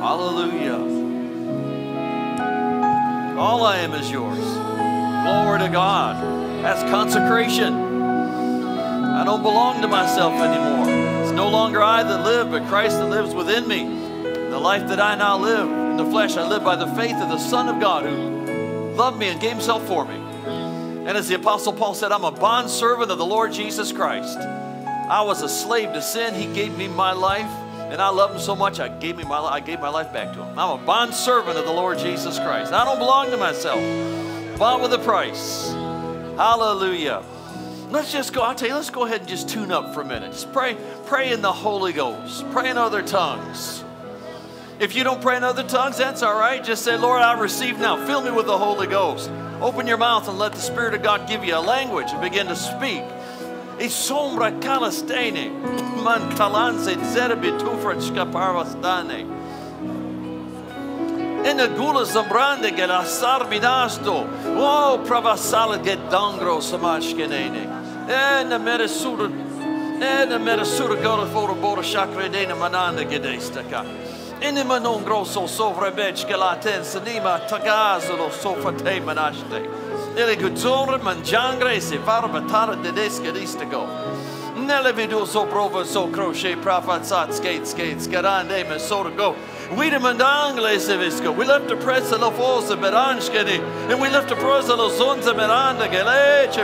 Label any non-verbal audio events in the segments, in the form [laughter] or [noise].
Hallelujah. All I am is yours. Glory to God. That's consecration. I don't belong to myself anymore. It's no longer I that live, but Christ that lives within me. The life that I now live in the flesh, I live by the faith of the Son of God who loved me and gave himself for me. And as the Apostle Paul said, I'm a bondservant of the Lord Jesus Christ. I was a slave to sin. He gave me my life, and I love him so much, I gave, me my, I gave my life back to him. I'm a bond servant of the Lord Jesus Christ. I don't belong to myself. Bought with a price. Hallelujah. Let's just go, I'll tell you, let's go ahead and just tune up for a minute. Just pray, pray in the Holy Ghost. Pray in other tongues. If you don't pray in other tongues, that's all right. Just say, Lord, I receive now. Fill me with the Holy Ghost. Open your mouth and let the Spirit of God give you a language and begin to speak. E sombra calastene, man calanse zerbi tufrachka parvastane. Ena gula zambrande che la sarminasto, oh pravasala che dangro samashkenene. Ena meresura, ena meresura gola fora bora chakra dena mananda gedestaka. Inima non grosso sovra bec che la tensa nima tagazolo sofra te manaste. Ele guzzore mangiangre se farbatara tedesca distago. Nelle video so prova so crochet prophetsat skate skate scarande me so to go. We demandangle se visco. We left the press la forza beranskedi. And we left the presa lo zonza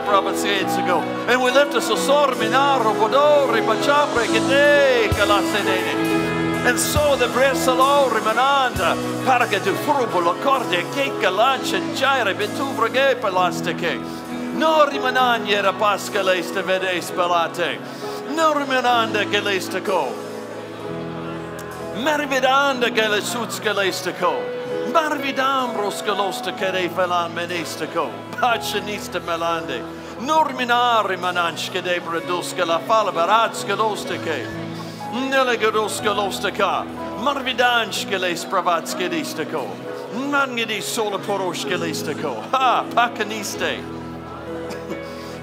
prophetsat to go. And we left the sosor minaro vodori pachapre te calasenene. And so the bresalo rimananda, paraga du frubolo corde che calancia giare betuvra che pelastiche. No rimananya era pasca leste vede spelate. No rimananda che leste co. Marvidanda che le suzca leste co. Marvidam roscalosta che re felan meneste co. Pachinista melande. Norminari mananske de bredusca la fala baratska loste che. Nelegadoska lostaka. Marvidanske les pravatske listako. Mangedi soloporoske. Ha, pakaniste. [laughs]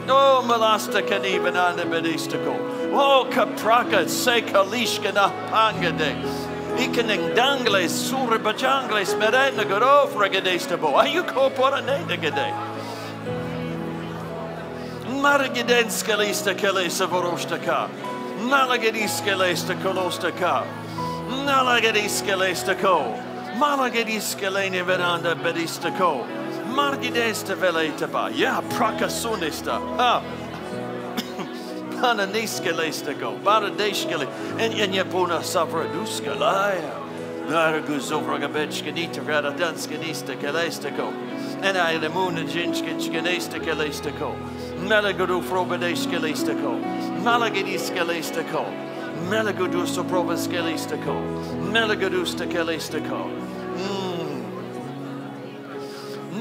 Oh, malasta kanibananda bedistako. Oh, kapraka seka lishkana pangade. Ikening dangles surabajangles meredna garo fragadestabo. Ayuko pora nedagade. Marigidenska lista kelesa vorostaka. Malagadiske kolostaka. Malagadiske lestako. Malagadiske lene veranda bedistako. Margidesta veletaba. Ja, prakasunista. Ha. Pananiske lestako. Baradeshkele. En yenjepuna savraduska laya. Nargu zovragabetska nita radadanska nista kelestako. En I lemuna jinska nesta kelestako. Melaguru frobedeshke lestako. Malagidiskelestako. Melagudusto probeskelestako. Melagudusta kelestako.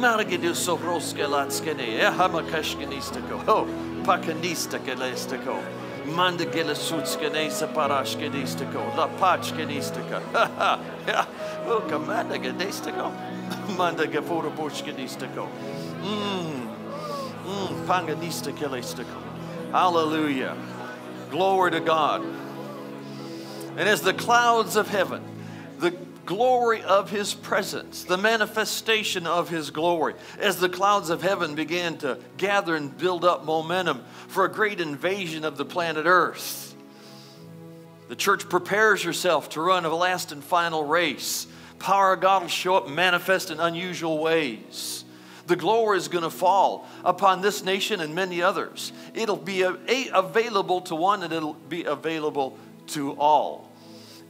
Malagiduso roskelatskene. Hmm. Ehamakashkenistako. Eh, oh, pakanista kelestako. Mandagila sutskenesa parashkenistako. La pachkenistaka. [laughs] Ha ha. Oh, kamandagadestako. Mandagafura [laughs] boshkenistako. Mmm. Mm, Kelestako. Hallelujah. Glory to God. And as the clouds of heaven, the glory of his presence, the manifestation of his glory, as the clouds of heaven began to gather and build up momentum for a great invasion of the planet Earth, the church prepares herself to run a last and final race. Power of God will show up manifest in unusual ways. The glory is going to fall upon this nation and many others. It'll be available to one and it'll be available to all.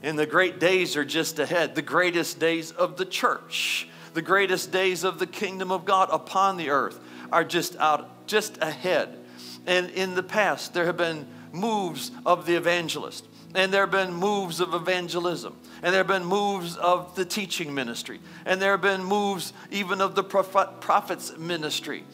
And the great days are just ahead, the greatest days of the church, the greatest days of the kingdom of God upon the earth are just out, just ahead. And in the past, there have been moves of the evangelist, and there have been moves of evangelism, and there have been moves of the teaching ministry, and there have been moves even of the prophet's ministry.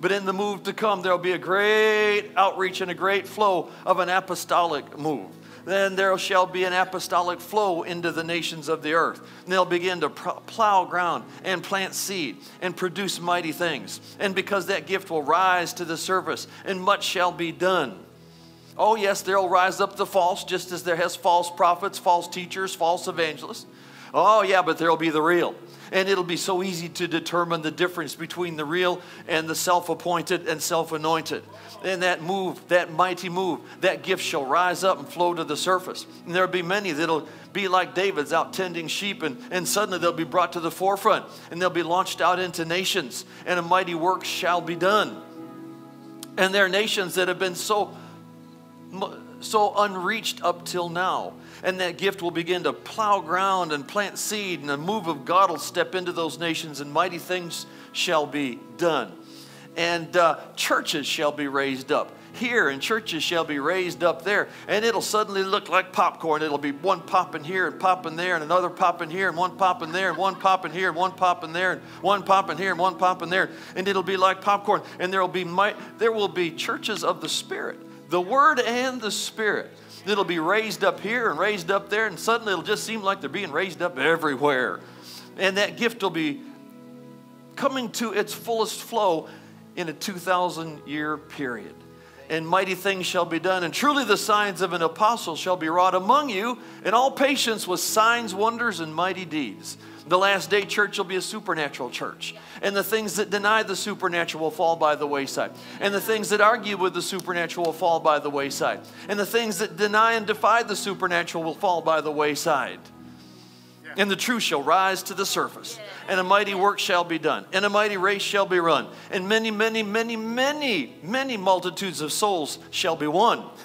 But in the move to come, there'll be a great outreach and a great flow of an apostolic move. Then there shall be an apostolic flow into the nations of the earth. And they'll begin to plow ground and plant seed and produce mighty things. And because that gift will rise to the surface, and much shall be done. Oh, yes, there'll rise up the false, just as there has false prophets, false teachers, false evangelists. Oh, yeah, but there'll be the real. And it'll be so easy to determine the difference between the real and the self appointed and self anointed. And that move, that mighty move, that gift shall rise up and flow to the surface. And there'll be many that'll be like David's out tending sheep, and, and suddenly they'll be brought to the forefront and they'll be launched out into nations, and a mighty work shall be done. And there are nations that have been so, so unreached up till now and that gift will begin to plow ground and plant seed, and a move of God will step into those nations, and mighty things shall be done. And uh, churches shall be raised up here, and churches shall be raised up there, and it'll suddenly look like popcorn. It'll be one popping here and popping there, and another popping here, and one popping there, and one popping here, and one popping there, and one popping here, and one popping there, and it'll be like popcorn. And there will be might, there will be churches of the Spirit, the Word and the Spirit it'll be raised up here and raised up there, and suddenly it'll just seem like they're being raised up everywhere. And that gift will be coming to its fullest flow in a 2,000 year period. And mighty things shall be done, and truly the signs of an apostle shall be wrought among you, and all patience with signs, wonders, and mighty deeds. The last day church will be a supernatural church. And the things that deny the supernatural will fall by the wayside. And the things that argue with the supernatural will fall by the wayside. And the things that deny and defy the supernatural will fall by the wayside. And the truth shall rise to the surface, and a mighty work shall be done, and a mighty race shall be run, and many, many, many, many, many multitudes of souls shall be won. [laughs]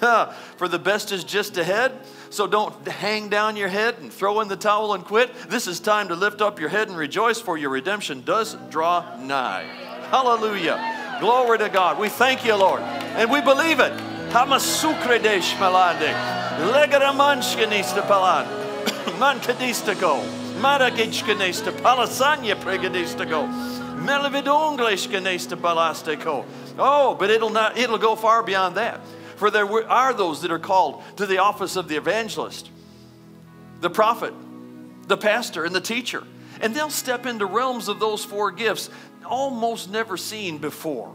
For the best is just ahead, so don't hang down your head and throw in the towel and quit. This is time to lift up your head and rejoice, for your redemption does draw nigh. Hallelujah. Glory to God. We thank you, Lord, and we believe it. Hamasukredesh malande. Legaramanshkanista palan. [coughs] Mankadistako. Maragichkanista palasanya pregadistako. Melavidongleshkanista balastako. Oh, but it'll not, it'll go far beyond that. For there are those that are called to the office of the evangelist, the prophet, the pastor, and the teacher. And they'll step into realms of those four gifts almost never seen before.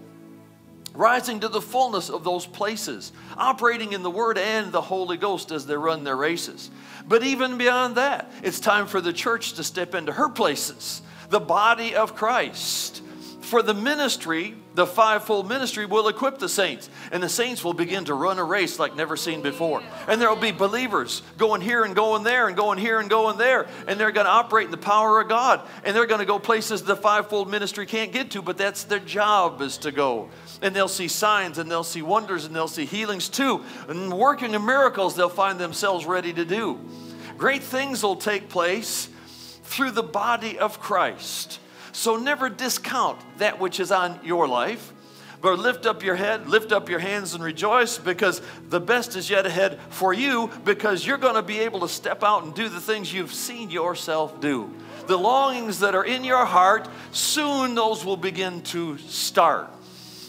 Rising to the fullness of those places, operating in the Word and the Holy Ghost as they run their races. But even beyond that, it's time for the church to step into her places, the body of Christ for the ministry, the fivefold ministry will equip the saints, and the saints will begin to run a race like never seen before. And there will be believers going here and going there and going here and going there, and they're going to operate in the power of God, and they're going to go places the fivefold ministry can't get to, but that's their job is to go. And they'll see signs, and they'll see wonders, and they'll see healings too, and working in miracles they'll find themselves ready to do. Great things will take place through the body of Christ. So never discount that which is on your life. But lift up your head, lift up your hands, and rejoice because the best is yet ahead for you because you're going to be able to step out and do the things you've seen yourself do. The longings that are in your heart, soon those will begin to start.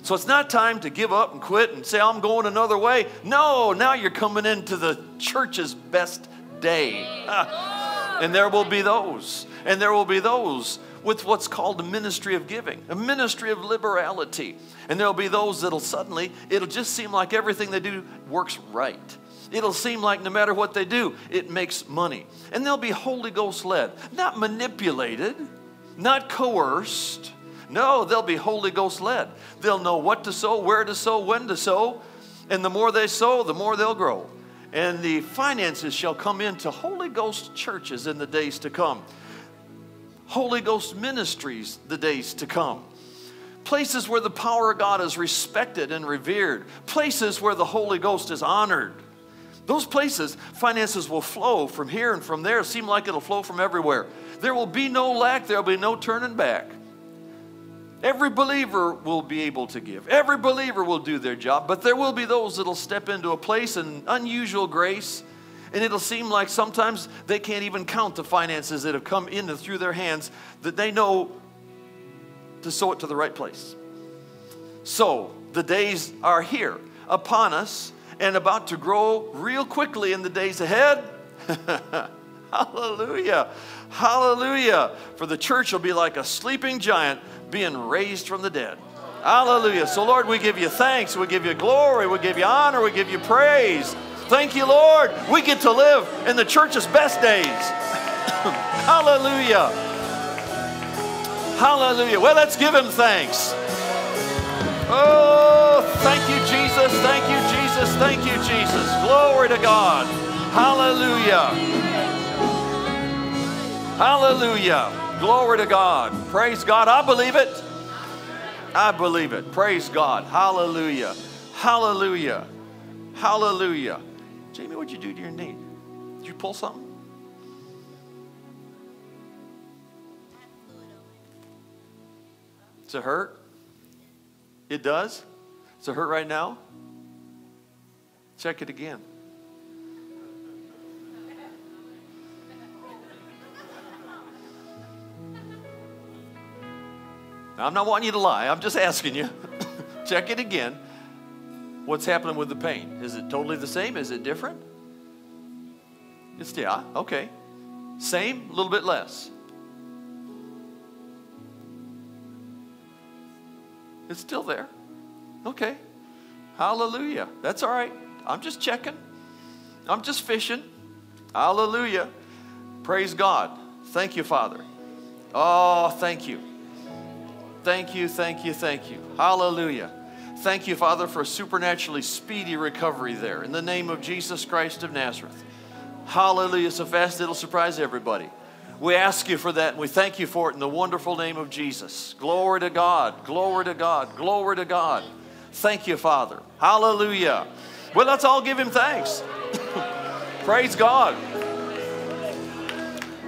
So it's not time to give up and quit and say, I'm going another way. No, now you're coming into the church's best day. [laughs] and there will be those. And there will be those with what's called a ministry of giving, a ministry of liberality. And there'll be those that'll suddenly, it'll just seem like everything they do works right. It'll seem like no matter what they do, it makes money. And they'll be Holy Ghost led, not manipulated, not coerced. No, they'll be Holy Ghost led. They'll know what to sow, where to sow, when to sow. And the more they sow, the more they'll grow. And the finances shall come into Holy Ghost churches in the days to come. Holy Ghost ministries the days to come. Places where the power of God is respected and revered. Places where the Holy Ghost is honored. Those places, finances will flow from here and from there. Seem like it'll flow from everywhere. There will be no lack, there'll be no turning back. Every believer will be able to give. Every believer will do their job, but there will be those that'll step into a place in unusual grace and it'll seem like sometimes they can't even count the finances that have come in and through their hands that they know to sow it to the right place. So the days are here upon us and about to grow real quickly in the days ahead. [laughs] Hallelujah. Hallelujah. For the church will be like a sleeping giant being raised from the dead. Hallelujah. So, Lord, we give you thanks. We give you glory. We give you honor. We give you praise. Thank you, Lord. We get to live in the church's best days. [coughs] Hallelujah. Hallelujah. Well, let's give him thanks. Oh, thank you, Jesus. Thank you, Jesus. Thank you, Jesus. Glory to God. Hallelujah. Hallelujah. Glory to God. Praise God. I believe it. I believe it. Praise God. Hallelujah. Hallelujah. Hallelujah. Jamie, what'd you do to your knee? Did you pull something? Does it hurt? It does? Does it hurt right now? Check it again. Now, I'm not wanting you to lie. I'm just asking you. [laughs] Check it again. What's happening with the pain? Is it totally the same? Is it different? It's yeah, okay. Same, a little bit less. It's still there. Okay. Hallelujah. That's all right. I'm just checking. I'm just fishing. Hallelujah. Praise God. Thank you, Father. Oh, thank you. Thank you, thank you, thank you. Hallelujah. Thank you, Father, for a supernaturally speedy recovery there. In the name of Jesus Christ of Nazareth. Hallelujah. So fast it'll surprise everybody. We ask you for that and we thank you for it in the wonderful name of Jesus. Glory to God. Glory to God. Glory to God. Thank you, Father. Hallelujah. Well, let's all give him thanks. [laughs] Praise God.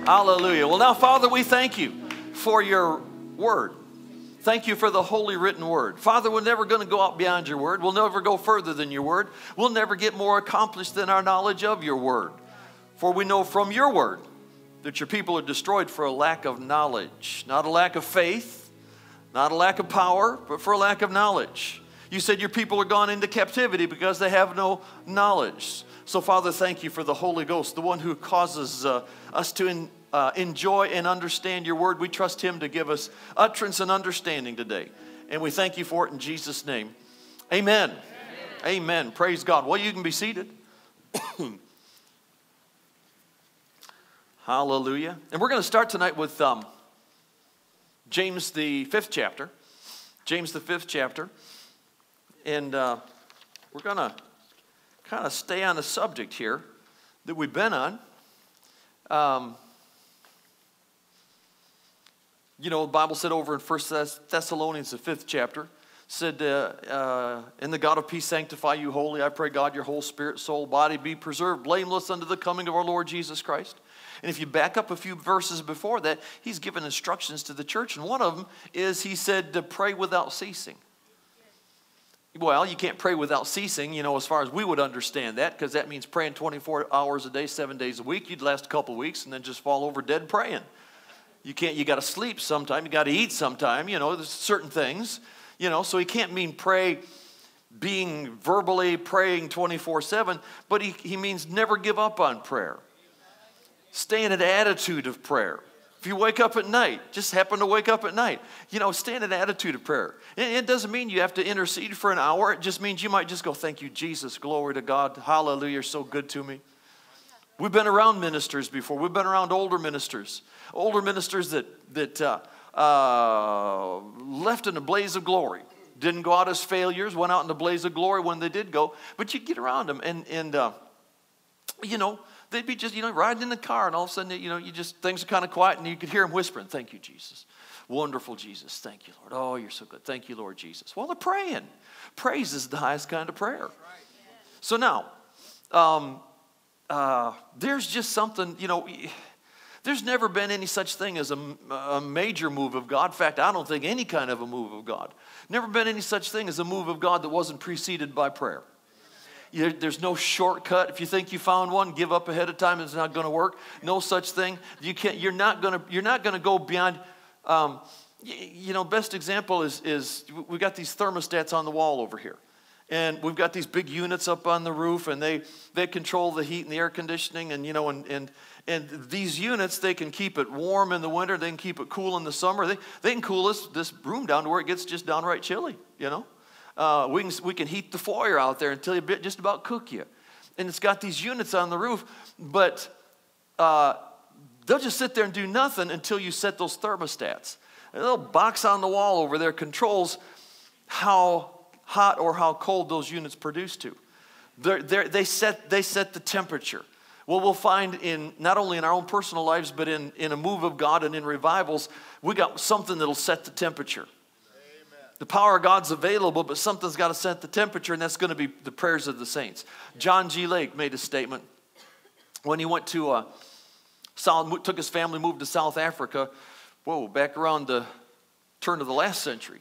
Hallelujah. Well, now, Father, we thank you for your word. Thank you for the holy written word. Father, we're never going to go out beyond your word. We'll never go further than your word. We'll never get more accomplished than our knowledge of your word. For we know from your word that your people are destroyed for a lack of knowledge, not a lack of faith, not a lack of power, but for a lack of knowledge. You said your people are gone into captivity because they have no knowledge. So, Father, thank you for the Holy Ghost, the one who causes uh, us to uh, enjoy and understand your word. We trust him to give us utterance and understanding today. And we thank you for it in Jesus' name. Amen. Amen. Amen. Praise God. Well, you can be seated. Hallelujah. And we're going to start tonight with um, James, the fifth chapter. James, the fifth chapter. And uh, we're going to kind of stay on the subject here that we've been on. Um, you know, the Bible said over in First Thessalonians, the fifth chapter, said, uh, uh, "In the God of peace sanctify you wholly. I pray God, your whole spirit, soul, body be preserved blameless unto the coming of our Lord Jesus Christ." And if you back up a few verses before that, he's given instructions to the church, and one of them is he said to pray without ceasing. Well, you can't pray without ceasing, you know, as far as we would understand that, because that means praying 24 hours a day, seven days a week. You'd last a couple weeks and then just fall over dead praying. You can't, you got to sleep sometime, you got to eat sometime, you know, there's certain things, you know, so he can't mean pray being verbally praying 24 7, but he, he means never give up on prayer. Stay in an attitude of prayer. If you wake up at night, just happen to wake up at night, you know, stay in an attitude of prayer. It, it doesn't mean you have to intercede for an hour. It just means you might just go, Thank you, Jesus. Glory to God. Hallelujah. You're so good to me. We've been around ministers before. We've been around older ministers, older ministers that that uh, uh, left in a blaze of glory. Didn't go out as failures. Went out in a blaze of glory when they did go. But you get around them, and and uh, you know they'd be just you know riding in the car, and all of a sudden you know you just things are kind of quiet, and you could hear them whispering, "Thank you, Jesus." Wonderful Jesus. Thank you, Lord. Oh, you're so good. Thank you, Lord Jesus. Well, they're praying. Praise is the highest kind of prayer. So now, um, uh, there's just something, you know, there's never been any such thing as a, a, major move of God. In fact, I don't think any kind of a move of God. Never been any such thing as a move of God that wasn't preceded by prayer. There's no shortcut. If you think you found one, give up ahead of time. It's not going to work. No such thing. You can't. You're not going to. You're not going to go beyond. Um, you know, best example is is we got these thermostats on the wall over here and we've got these big units up on the roof and they, they control the heat and the air conditioning and you know and, and, and these units they can keep it warm in the winter they can keep it cool in the summer. They, they can cool this, this room down to where it gets just downright chilly you know? Uh, we, can, we can heat the foyer out there until you just about cook you. And it's got these units on the roof but uh, they'll just sit there and do nothing until you set those thermostats. A little box on the wall over there controls how hot or how cold those units produce to. They're, they're, they, set, they set the temperature. What we'll find in not only in our own personal lives, but in, in a move of God and in revivals, we got something that'll set the temperature. Amen. The power of God's available, but something's got to set the temperature, and that's going to be the prayers of the saints. John G. Lake made a statement when he went to uh, South, took his family, moved to South Africa. Whoa, back around the turn of the last century,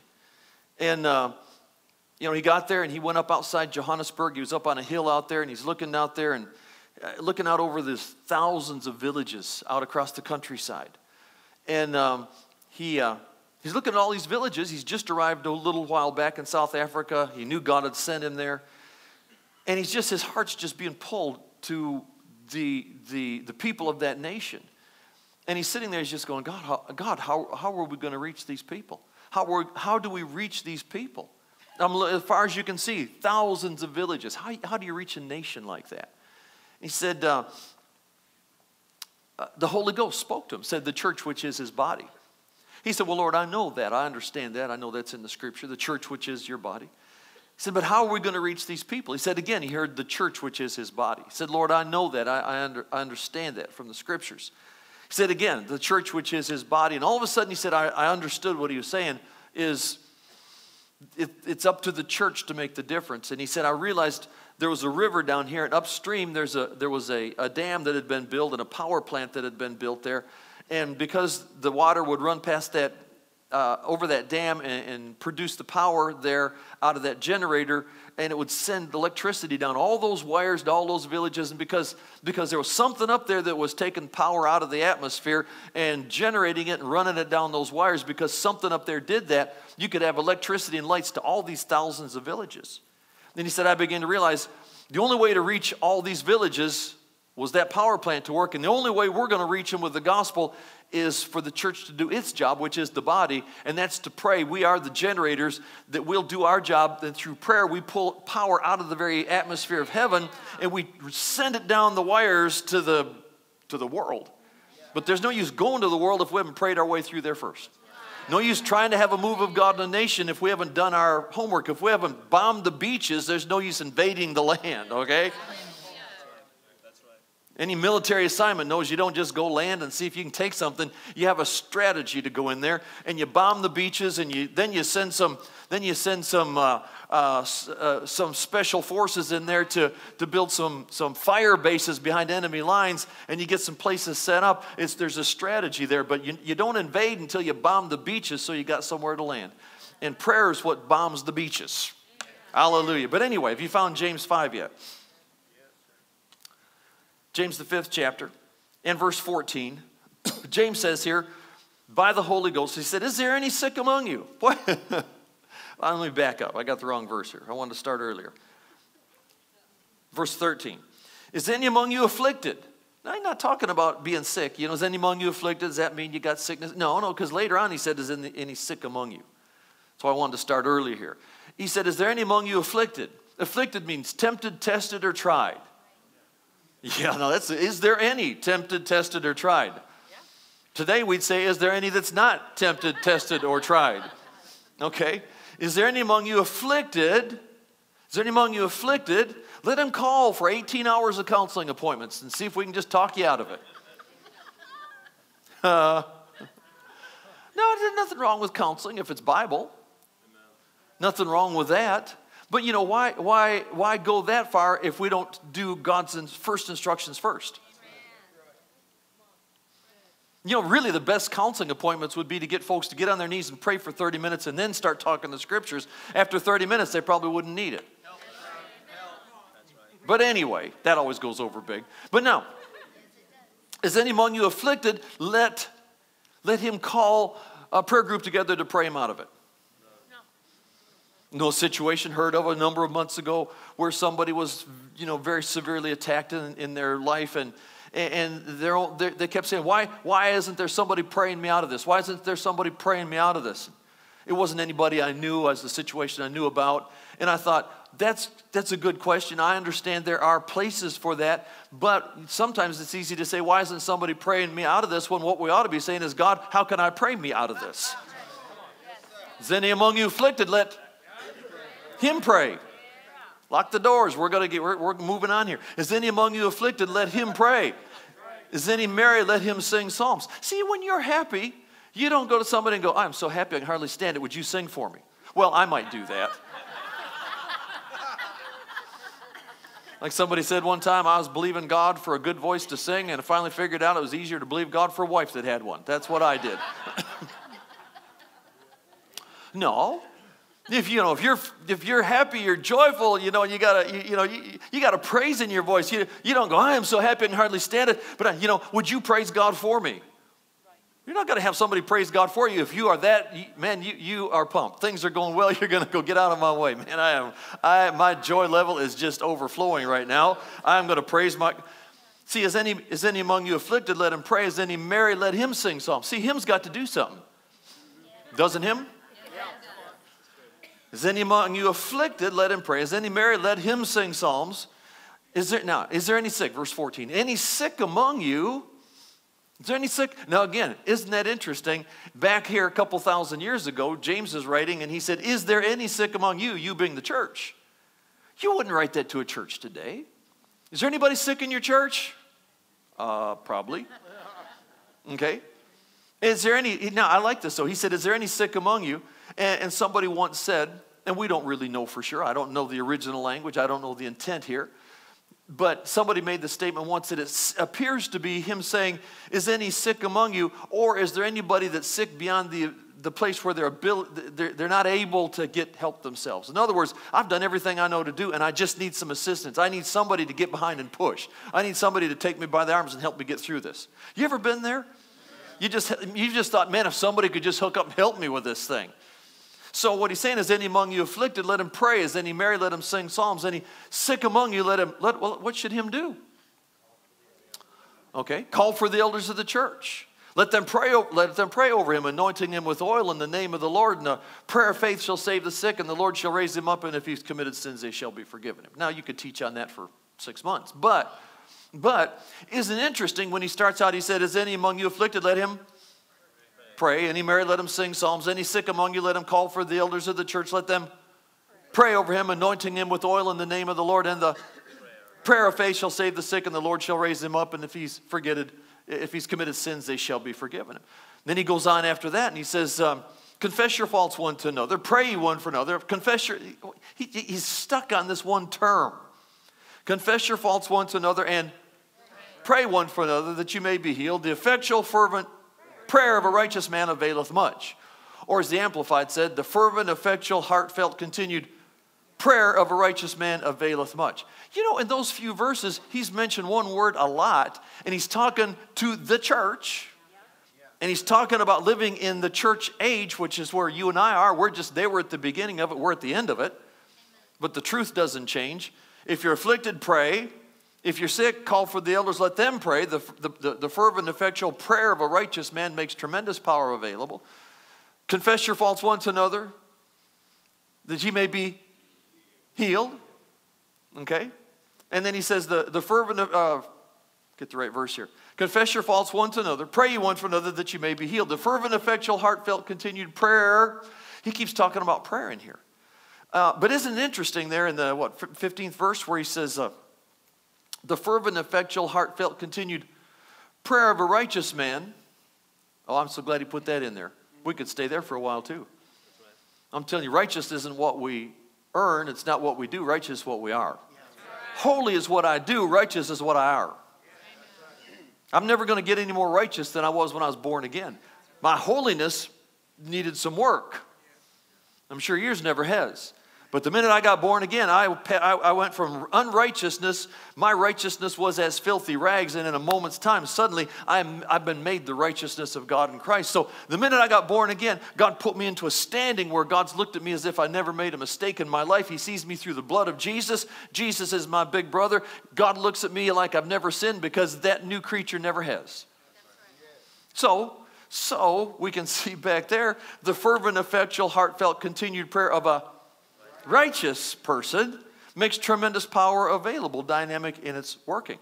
and. Uh, you know, he got there and he went up outside Johannesburg. He was up on a hill out there and he's looking out there and uh, looking out over these thousands of villages out across the countryside. And um, he, uh, he's looking at all these villages. He's just arrived a little while back in South Africa. He knew God had sent him there. And he's just, his heart's just being pulled to the, the, the people of that nation. And he's sitting there, he's just going, God, how, God, how, how are we going to reach these people? How, how do we reach these people? Um, as far as you can see, thousands of villages. How, how do you reach a nation like that? He said, uh, uh, the Holy Ghost spoke to him, said, the church which is his body. He said, Well, Lord, I know that. I understand that. I know that's in the scripture, the church which is your body. He said, But how are we going to reach these people? He said, Again, he heard the church which is his body. He said, Lord, I know that. I, I, under, I understand that from the scriptures. He said, Again, the church which is his body. And all of a sudden, he said, I, I understood what he was saying is it, it's up to the church to make the difference. And he said, I realized there was a river down here, and upstream there's a, there was a, a dam that had been built and a power plant that had been built there. And because the water would run past that, uh, over that dam and, and produce the power there out of that generator, and it would send electricity down all those wires to all those villages. And because, because there was something up there that was taking power out of the atmosphere and generating it and running it down those wires, because something up there did that, you could have electricity and lights to all these thousands of villages. Then he said, I began to realize the only way to reach all these villages was that power plant to work. And the only way we're going to reach them with the gospel is for the church to do its job, which is the body, and that's to pray. We are the generators that will do our job. Then through prayer, we pull power out of the very atmosphere of heaven and we send it down the wires to the, to the world. But there's no use going to the world if we haven't prayed our way through there first. No use trying to have a move of God in a nation if we haven't done our homework. If we haven't bombed the beaches, there's no use invading the land, okay? Any military assignment knows you don't just go land and see if you can take something. You have a strategy to go in there, and you bomb the beaches, and you then you send some then you send some uh, uh, uh, some special forces in there to to build some some fire bases behind enemy lines, and you get some places set up. It's there's a strategy there, but you, you don't invade until you bomb the beaches, so you got somewhere to land. And prayer is what bombs the beaches. Hallelujah. But anyway, have you found James five yet? James, the fifth chapter, and verse 14. [coughs] James says here, by the Holy Ghost, he said, Is there any sick among you? [laughs] Boy, let me back up. I got the wrong verse here. I wanted to start earlier. Verse 13. Is any among you afflicted? Now, I'm not talking about being sick. You know, is any among you afflicted? Does that mean you got sickness? No, no, because later on he said, Is any sick among you? So I wanted to start earlier here. He said, Is there any among you afflicted? Afflicted means tempted, tested, or tried. Yeah, no, that's, is there any tempted, tested, or tried? Yeah. Today we'd say, is there any that's not tempted, tested, or tried? Okay. Is there any among you afflicted? Is there any among you afflicted? Let him call for 18 hours of counseling appointments and see if we can just talk you out of it. [laughs] Uh, no, there's nothing wrong with counseling if it's Bible. Nothing wrong with that. But you know, why, why, why go that far if we don't do God's first instructions first? You know, really, the best counseling appointments would be to get folks to get on their knees and pray for 30 minutes and then start talking the scriptures. After 30 minutes, they probably wouldn't need it. But anyway, that always goes over big. But now, is any among you afflicted? Let, let him call a prayer group together to pray him out of it no situation heard of a number of months ago where somebody was, you know, very severely attacked in, in their life and and they're, they're, they kept saying, why, why isn't there somebody praying me out of this? Why isn't there somebody praying me out of this? It wasn't anybody I knew as the situation I knew about. And I thought, that's, that's a good question. I understand there are places for that, but sometimes it's easy to say, why isn't somebody praying me out of this when what we ought to be saying is, God, how can I pray me out of this? Is any among you afflicted? Let him pray. Lock the doors. We're going to get, we're, we're moving on here. Is any among you afflicted? Let him pray. Is any merry? Let him sing psalms. See, when you're happy, you don't go to somebody and go, I'm so happy I can hardly stand it. Would you sing for me? Well, I might do that. Like somebody said one time, I was believing God for a good voice to sing, and I finally figured out it was easier to believe God for a wife that had one. That's what I did. [coughs] no. If you know, if you're if you're happy, you're joyful, you know, you gotta you, you know you, you gotta praise in your voice. You, you don't go, I am so happy I can hardly stand it. But uh, you know, would you praise God for me? You're not going to have somebody praise God for you if you are that man. You, you are pumped. Things are going well. [laughs] You're going to go get out of my way, man. I am. I my joy level is just overflowing right now. I'm going to praise my. See, is any is any among you afflicted? Let him pray. Is any merry? Let him sing psalms. See, him's got to do something, doesn't him? Is any among you afflicted? Let him pray. Is any married? Let him sing psalms. Is there now? Is there any sick? Verse 14. Any sick among you? Is there any sick? Now, again, isn't that interesting? Back here a couple thousand years ago, James is writing and he said, Is there any sick among you, you being the church? You wouldn't write that to a church today. Is there anybody sick in your church? Uh, probably. Okay. Is there any, now I like this though. He said, Is there any sick among you? And, and somebody once said, and we don't really know for sure, I don't know the original language, I don't know the intent here but somebody made the statement once that it appears to be him saying, Is any sick among you? Or is there anybody that's sick beyond the, the place where they're, they're, they're not able to get help themselves? In other words, I've done everything I know to do and I just need some assistance. I need somebody to get behind and push. I need somebody to take me by the arms and help me get through this. You ever been there? You just, you just thought, man, if somebody could just hook up and help me with this thing. So what he's saying is, any among you afflicted, let him pray. Is any merry, let him sing psalms. Any sick among you, let him. Let well, what should him do? Okay, call for the elders of the church. Let them pray. Let them pray over him, anointing him with oil in the name of the Lord. And the prayer of faith shall save the sick, and the Lord shall raise him up. And if he's committed sins, they shall be forgiven him. Now you could teach on that for six months, but but isn't it interesting when he starts out? He said, "Is any among you afflicted? Let him pray. Any merry, let him sing psalms. Any sick among you, let him call for the elders of the church. Let them pray over him, anointing him with oil in the name of the Lord. And the prayer of faith shall save the sick, and the Lord shall raise him up. And if he's forgetted, if he's committed sins, they shall be forgiven him. Then he goes on after that, and he says, um, confess your faults one to another, pray one for another. Confess your. He, he's stuck on this one term. Confess your faults one to another and pray one for another that you may be healed. The effectual, fervent prayer of a righteous man availeth much. Or as the Amplified said, the fervent, effectual, heartfelt, continued prayer of a righteous man availeth much. You know, in those few verses, he's mentioned one word a lot, and he's talking to the church. And he's talking about living in the church age, which is where you and I are. We're just, they were at the beginning of it, we're at the end of it. But the truth doesn't change. If you're afflicted, pray. If you're sick, call for the elders, let them pray. The, the, the, fervent, effectual prayer of a righteous man makes tremendous power available. Confess your faults one to another, that ye may be healed. Okay? And then he says, the, the fervent, uh, get the right verse here. Confess your faults one to another, pray you one for another that you may be healed. The fervent, effectual, heartfelt, continued prayer. He keeps talking about prayer in here. Uh, but isn't it interesting there in the what 15th verse where he says, uh, the fervent, effectual, heartfelt, continued prayer of a righteous man. Oh, I'm so glad he put that in there. We could stay there for a while too. I'm telling you, righteous isn't what we earn, it's not what we do. Righteous is what we are. Holy is what I do, righteous is what I are. I'm never going to get any more righteous than I was when I was born again. My holiness needed some work. I'm sure yours never has. But the minute I got born again, I, I, went from unrighteousness, my righteousness was as filthy rags, and in a moment's time, suddenly I'm, I've been made the righteousness of God in Christ. So the minute I got born again, God put me into a standing where God's looked at me as if I never made a mistake in my life. He sees me through the blood of Jesus. Jesus is my big brother. God looks at me like I've never sinned because that new creature never has. So, so we can [laughs] see back there the fervent, effectual, heartfelt, continued prayer of a righteous person makes tremendous power available, dynamic in its working.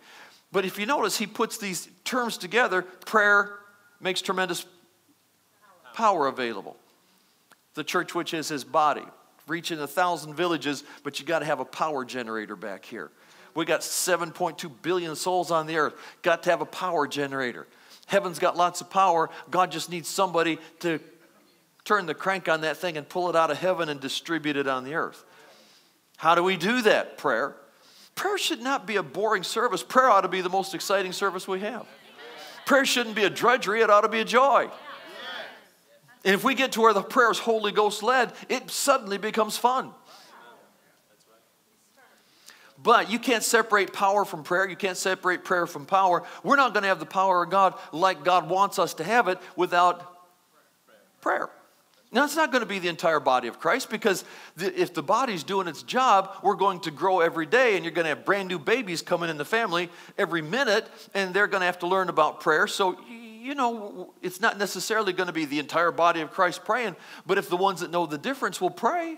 But if you notice, he puts these terms together prayer makes tremendous power available. The church, which is his body, reaching a thousand villages, but you got to have a power generator back here. We got 7.2 billion souls on the earth. Got to have a power generator. Heaven's got lots of power. God just needs somebody to turn the crank on that thing and pull it out of heaven and distribute it on the earth. How do we do that? Prayer. Prayer should not be a boring service. Prayer ought to be the most exciting service we have. Prayer shouldn't be a drudgery, it ought to be a joy. And if we get to where the prayer is Holy Ghost led, it suddenly becomes fun. But you can't separate power from prayer. You can't separate prayer from power. We're not going to have the power of God like God wants us to have it without prayer. Now, it's not going to be the entire body of Christ because the, if the body's doing its job, we're going to grow every day and you're going to have brand new babies coming in the family every minute and they're going to have to learn about prayer. So, you know, it's not necessarily going to be the entire body of Christ praying, but if the ones that know the difference will pray.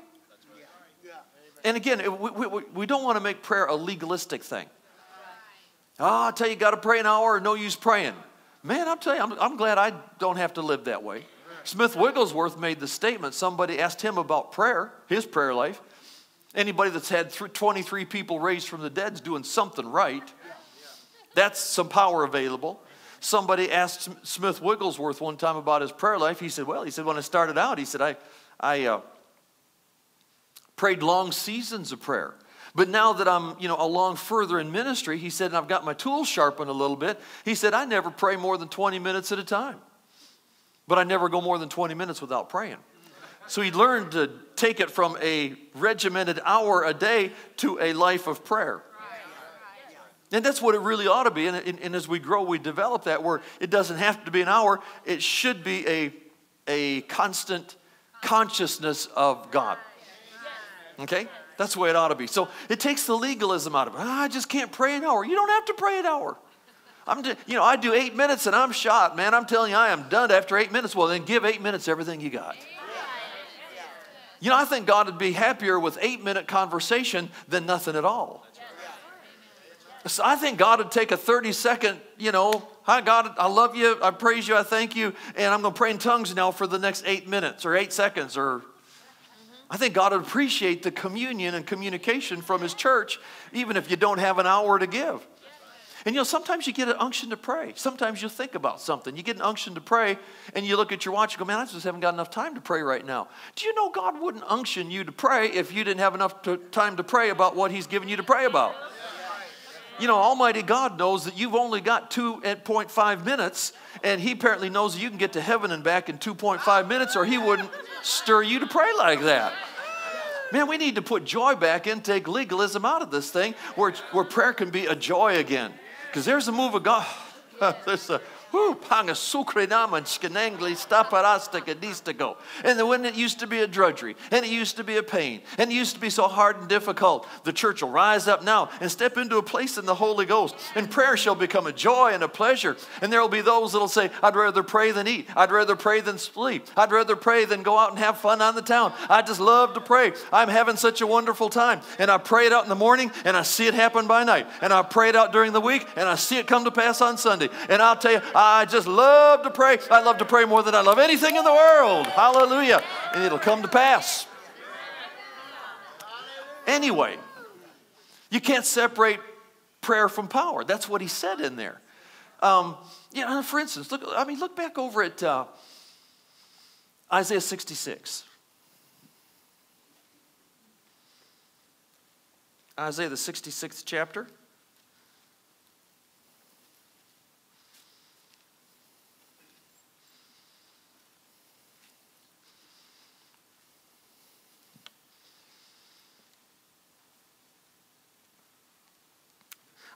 And again, we, we, we don't want to make prayer a legalistic thing. Oh, I tell you, you got to pray an hour or no use praying. Man, I'm telling you, I'm, I'm glad I don't have to live that way. Smith Wigglesworth made the statement. Somebody asked him about prayer, his prayer life. Anybody that's had 23 people raised from the dead is doing something right. That's some power available. Somebody asked Smith Wigglesworth one time about his prayer life. He said, Well, he said, when I started out, he said, I, I uh, prayed long seasons of prayer. But now that I'm, you know, along further in ministry, he said, and I've got my tools sharpened a little bit, he said, I never pray more than 20 minutes at a time. But I never go more than 20 minutes without praying. So he learned to take it from a regimented hour a day to a life of prayer. And that's what it really ought to be. And, and, and, as we grow, we develop that where it doesn't have to be an hour, it should be a, a constant consciousness of God. Okay? That's the way it ought to be. So it takes the legalism out of it. Ah, I just can't pray an hour. You don't have to pray an hour. I'm you know, I do eight minutes and I'm shot, man. I'm telling you, I am done after eight minutes. Well, then give eight minutes everything you got. You know, I think God would be happier with eight minute conversation than nothing at all. So I think God would take a 30 second, you know, hi God, I love you, I praise you, I thank you, and I'm going to pray in tongues now for the next eight minutes or eight seconds or I think God would appreciate the communion and communication from His church, even if you don't have an hour to give. And you know, sometimes you get an unction to pray. Sometimes you think about something. You get an unction to pray, and you look at your watch and go, Man, I just haven't got enough time to pray right now. Do you know God wouldn't unction you to pray if you didn't have enough to, time to pray about what He's given you to pray about? You know, Almighty God knows that you've only got 2.5 minutes, and He apparently knows that you can get to heaven and back in 2.5 minutes, or He wouldn't stir you to pray like that. Man, we need to put joy back in, take legalism out of this thing where, where prayer can be a joy again. Because there's a move of God. [laughs] there's a Panga sukrenaman skenengli staparasta And the when it used to be a drudgery, and it used to be a pain, and it used to be so hard and difficult, the church will rise up now and step into a place in the Holy Ghost, and prayer shall become a joy and a pleasure. And there will be those that'll say, I'd rather pray than eat. I'd rather pray than sleep. I'd rather pray than go out and have fun on the town. I just love to pray. I'm having such a wonderful time. And I pray it out in the morning, and I see it happen by night. And I pray it out during the week, and I see it come to pass on Sunday. And I'll tell you, just love to pray. I love to pray more than I love anything in the world. Hallelujah. And it'll come to pass. Anyway, you can't separate prayer from power. That's what he said in there. Um, you know, for instance, look. I mean, look back over at uh, Isaiah 66. Isaiah the 66th chapter.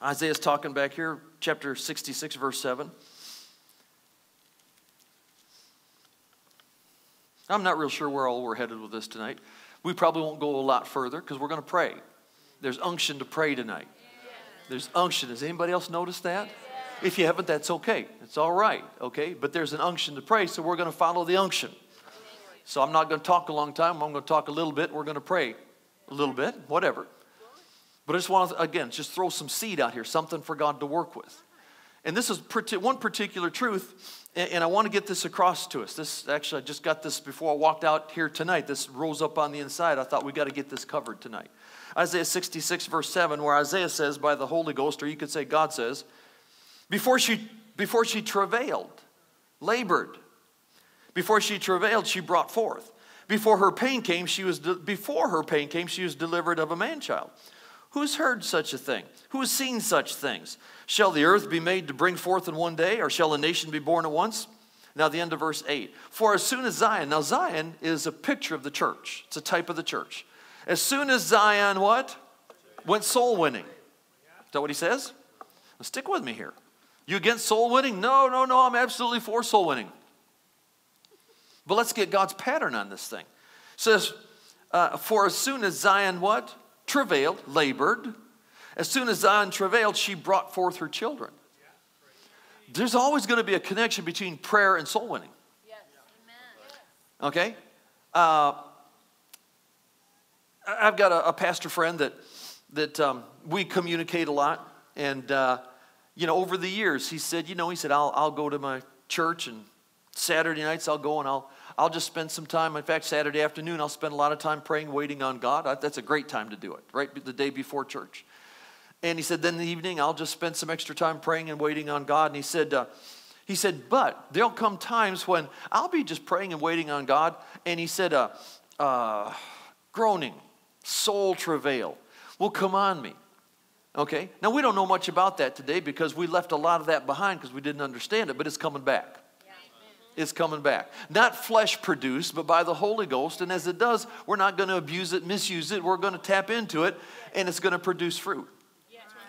Isaiah's talking back here, chapter 66, verse 7. I'm not real sure where all we're headed with this tonight. We probably won't go a lot further because we're going to pray. There's unction to pray tonight. There's unction. Has anybody else noticed that? If you haven't, that's okay. It's all right, okay? But there's an unction to pray, so we're going to follow the unction. So I'm not going to talk a long time. I'm going to talk a little bit. We're going to pray A little bit, whatever. But I just want to, again, just throw some seed out here, something for God to work with. And this is one particular truth, and I want to get this across to us. This actually, I just got this before I walked out here tonight. This rose up on the inside. I thought we got to get this covered tonight. Isaiah 66, verse 7, where Isaiah says by the Holy Ghost, or you could say God says, before she, before she travailed, labored, before she travailed, she brought forth. Before her pain came, she was before her pain came, she was delivered of a man child. Who's heard such a thing? Who has seen such things? Shall the earth be made to bring forth in one day, or shall a nation be born at once? Now, the end of verse 8. For as soon as Zion, now Zion is a picture of the church, it's a type of the church. As soon as Zion, what? Went soul winning. Is that what he says? Now stick with me here. You against soul winning? No, no, no, I'm absolutely for soul winning. But let's get God's pattern on this thing. It says, uh, For as soon as Zion, what? Travailed, labored. As soon as Zion travailed, she brought forth her children. There's always going to be a connection between prayer and soul winning. Okay? Uh, I've got a, a, pastor friend that, that um, we communicate a lot. And, uh, you know, over the years, he said, you know, he said, I'll, I'll go to my church and Saturday nights I'll go and I'll, I'll just spend some time. In fact, Saturday afternoon, I'll spend a lot of time praying, waiting on God. That's a great time to do it, right? The day before church. And he said, then in the evening, I'll just spend some extra time praying and waiting on God. And he said, uh, he said, but there'll come times when I'll be just praying and waiting on God. And he said, uh, uh, groaning, soul travail will come on me. Okay? Now, we don't know much about that today because we left a lot of that behind because we didn't understand it, but it's coming back is coming back. Not flesh produced, but by the Holy Ghost. And as it does, we're not going to abuse it, misuse it. We're going to tap into it, and it's going to produce fruit.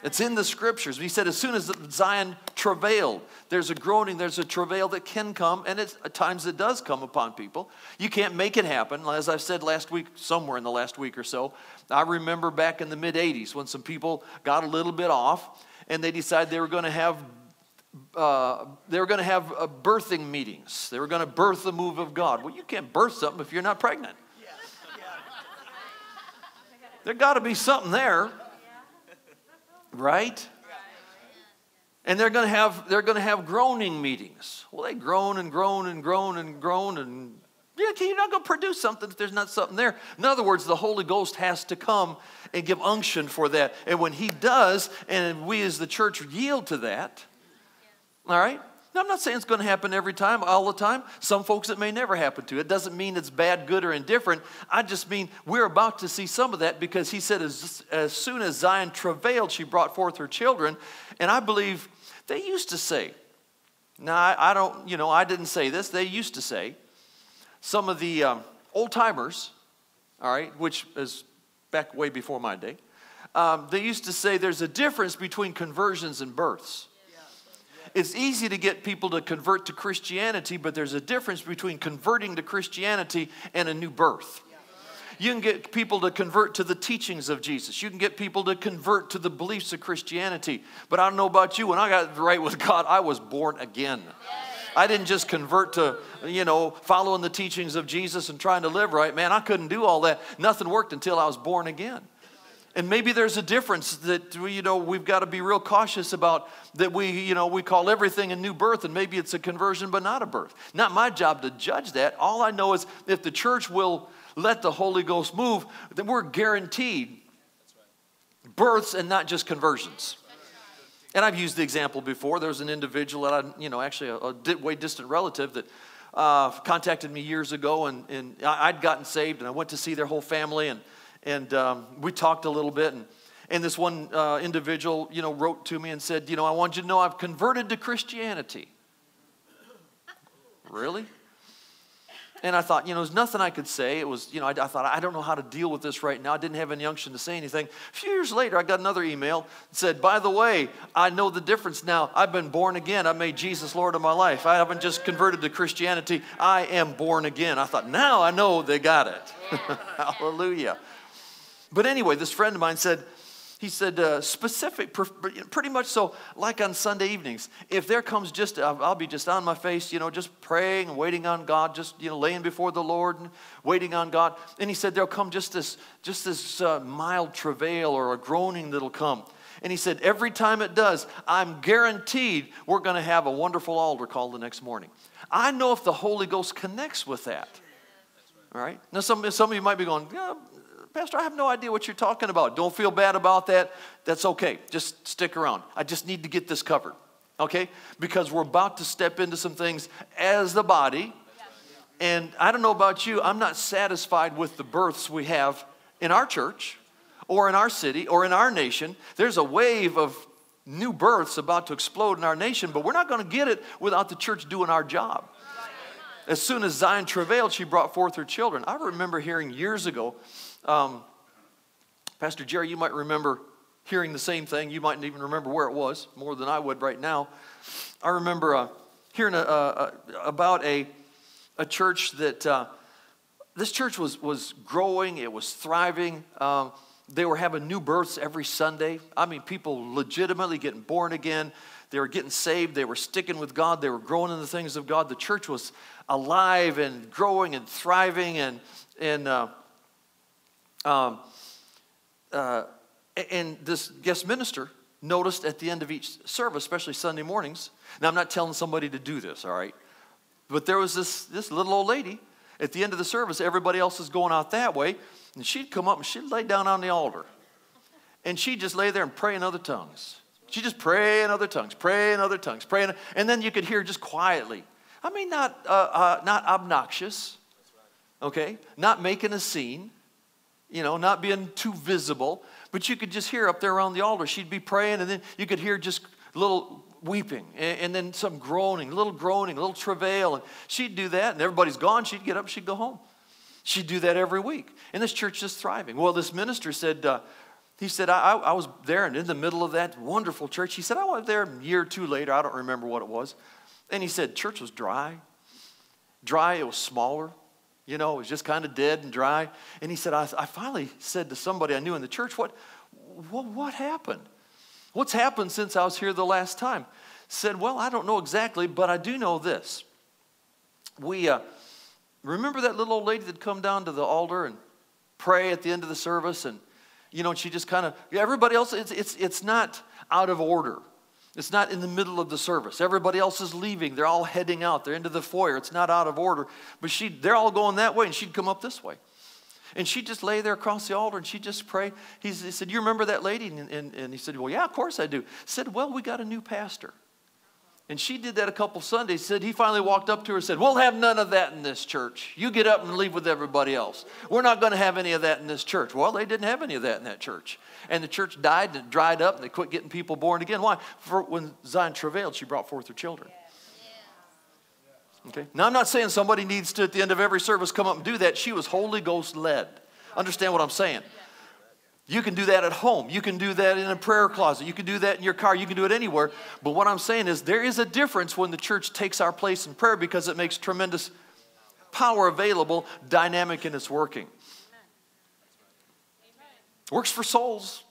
It's in the scriptures. He said, as soon as Zion travailed, there's a groaning, there's a travail that can come, and at times it does come upon people. You can't make it happen. As I've said last week, somewhere in the last week or so, I remember back in the mid 80s when some people got a little bit off and they decided they were going to have uh, they were going to have uh, birthing meetings. They were going to birth the move of God. Well, you can't birth something if you're not pregnant. There got to be something there, right? And they're going to have they're going to have groaning meetings. Well, they groan and groan and groan and groan and yeah, you're not going to produce something if there's not something there. In other words, the Holy Ghost has to come and give unction for that. And when He does, and we as the church yield to that, all right? Now, I'm not saying it's going to happen every time, all the time. Some folks it may never happen to. It doesn't mean it's bad, good, or indifferent. I just mean we're about to see some of that because he said, as, as soon as Zion travailed, she brought forth her children. And I believe they used to say, now I, I don't, you know, I didn't say this, they used to say, some of the um, old timers, all right, which is back way before my day, um, they used to say there's a difference between conversions and births. It's easy to get people to convert to Christianity, but there's a difference between converting to Christianity and a new birth. You can get people to convert to the teachings of Jesus. You can get people to convert to the beliefs of Christianity. But I don't know about you, when I got right with God, I was born again. I didn't just convert to, you know, following the teachings of Jesus and trying to live right. Man, I couldn't do all that. Nothing worked until I was born again. And maybe there's a difference that we, you know we've got to be real cautious about that we you know we call everything a new birth and maybe it's a conversion but not a birth. Not my job to judge that. All I know is if the church will let the Holy Ghost move, then we're guaranteed births and not just conversions. And I've used the example before. There was an individual that I, you know, actually a, a way distant relative that uh, contacted me years ago, and, and I'd gotten saved, and I went to see their whole family, and and um, we talked a little bit. And, and this one uh, individual, you know, wrote to me and said, you know, I want you to know I've converted to Christianity. really? And I thought, you know, there's nothing I could say. It was, you know, I, I, thought, I don't know how to deal with this right now. I didn't have any unction to say anything. A few years later, I got another email that said, by the way, I know the difference now. I've been born again. I made Jesus Lord of my life. I haven't just converted to Christianity. I am born again. I thought, now I know they got it. [laughs] Hallelujah. But anyway, this friend of mine said, he said, uh, specific, pretty much so, like on Sunday evenings. If there comes just, I'll be just on my face, you know, just praying and waiting on God, just, you know, laying before the Lord and waiting on God. And he said, there'll come just this, just this uh, mild travail or a groaning that'll come. And he said, every time it does, I'm guaranteed we're going to have a wonderful altar call the next morning. I know if the Holy Ghost connects with that. All right? Now, some, some of you might be going, yeah, Pastor, I have no idea what you're talking about. Don't feel bad about that. That's okay. Just stick around. I just need to get this covered, okay? Because we're about to step into some things as the body. And I don't know about you, I'm not satisfied with the births we have in our church or in our city or in our nation. There's a wave of new births about to explode in our nation, but we're not going to get it without the church doing our job. As soon as Zion travailed, she brought forth her children. I remember hearing years ago um, Pastor Jerry, you might remember hearing the same thing. You mightn't even remember where it was more than I would right now. I remember uh, hearing a, a, about a, a church that uh, this church was, was growing, it was thriving. Um, they were having new births every Sunday. I mean, people legitimately getting born again. They were getting saved. They were sticking with God. They were growing in the things of God. The church was alive and growing and thriving. And, and uh, um, uh, and this guest minister noticed at the end of each service, especially Sunday mornings. Now, I'm not telling somebody to do this, all right? But there was this, this little old lady at the end of the service. Everybody else is going out that way. And she'd come up and she'd lay down on the altar. And she'd just lay there and pray in other tongues. She'd just pray in other tongues, pray in other tongues, pray in, and then you could hear just quietly. I mean, not, uh, uh, not obnoxious, okay? Not making a scene, you know, not being too visible, but you could just hear up there around the altar. She'd be praying, and then you could hear just little weeping and, and then some groaning, a little groaning, little travail. And she'd do that, and everybody's gone. She'd get up, she'd go home. She'd do that every week. And this church is thriving. Well, this minister said, uh, he said, I, I, was there and in the middle of that wonderful church. He said, I was there a year or two later. I don't remember what it was. And he said, church was dry. Dry, it was smaller. You know, it was just kind of dead and dry. And he said, I, I finally said to somebody I knew in the church, what, what, what happened? What's happened since I was here the last time? Said, Well, I don't know exactly, but I do know this. We uh, remember that little old lady that come down to the altar and pray at the end of the service, and you know, she just kind of everybody else. It's it's it's not out of order. It's not in the middle of the service. Everybody else is leaving. They're all heading out. They're into the foyer. It's not out of order. But she, they're all going that way, and she'd come up this way. And she'd just lay there across the altar and she'd just pray. He said, You remember that lady? And, and, and he said, Well, yeah, of course I do. Said, Well, we got a new pastor. And she did that a couple Sundays. Said he finally walked up to her and said, We'll have none of that in this church. You get up and leave with everybody else. We're not going to have any of that in this church. Well, they didn't have any of that in that church and the church died and dried up and they quit getting people born again. Why? For when Zion travailed, she brought forth her children. Okay. Now I'm not saying somebody needs to at the end of every service come up and do that. She was Holy Ghost led. Understand what I'm saying? You can do that at home. You can do that in a prayer closet. You can do that in your car. You can do it anywhere. But what I'm saying is there is a difference when the church takes our place in prayer because it makes tremendous power available, dynamic in its working. Works for souls.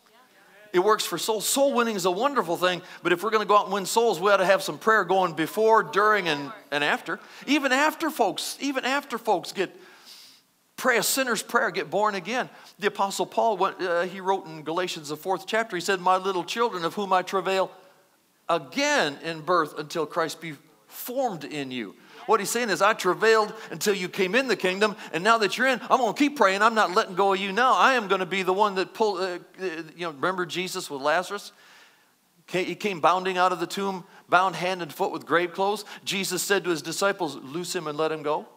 It works for souls. Soul winning is a wonderful thing, but if we're going to go out and win souls, we ought to have some prayer going before, during, and, and after. Even after folks, even after folks get pray a sinner's prayer, get born again. The Apostle Paul, went, uh, he wrote in Galatians, the fourth chapter, he said, My little children, of whom I travail again in birth until Christ be formed in you. What he's saying is, I travailed until you came in the kingdom, and now that you're in, I'm going to keep praying. I'm not letting go of you now. I am going to be the one that pulled, uh, uh, you know, remember Jesus with Lazarus? He came bounding out of the tomb, bound hand and foot with grave clothes. Jesus said to his disciples, Loose him and let him go.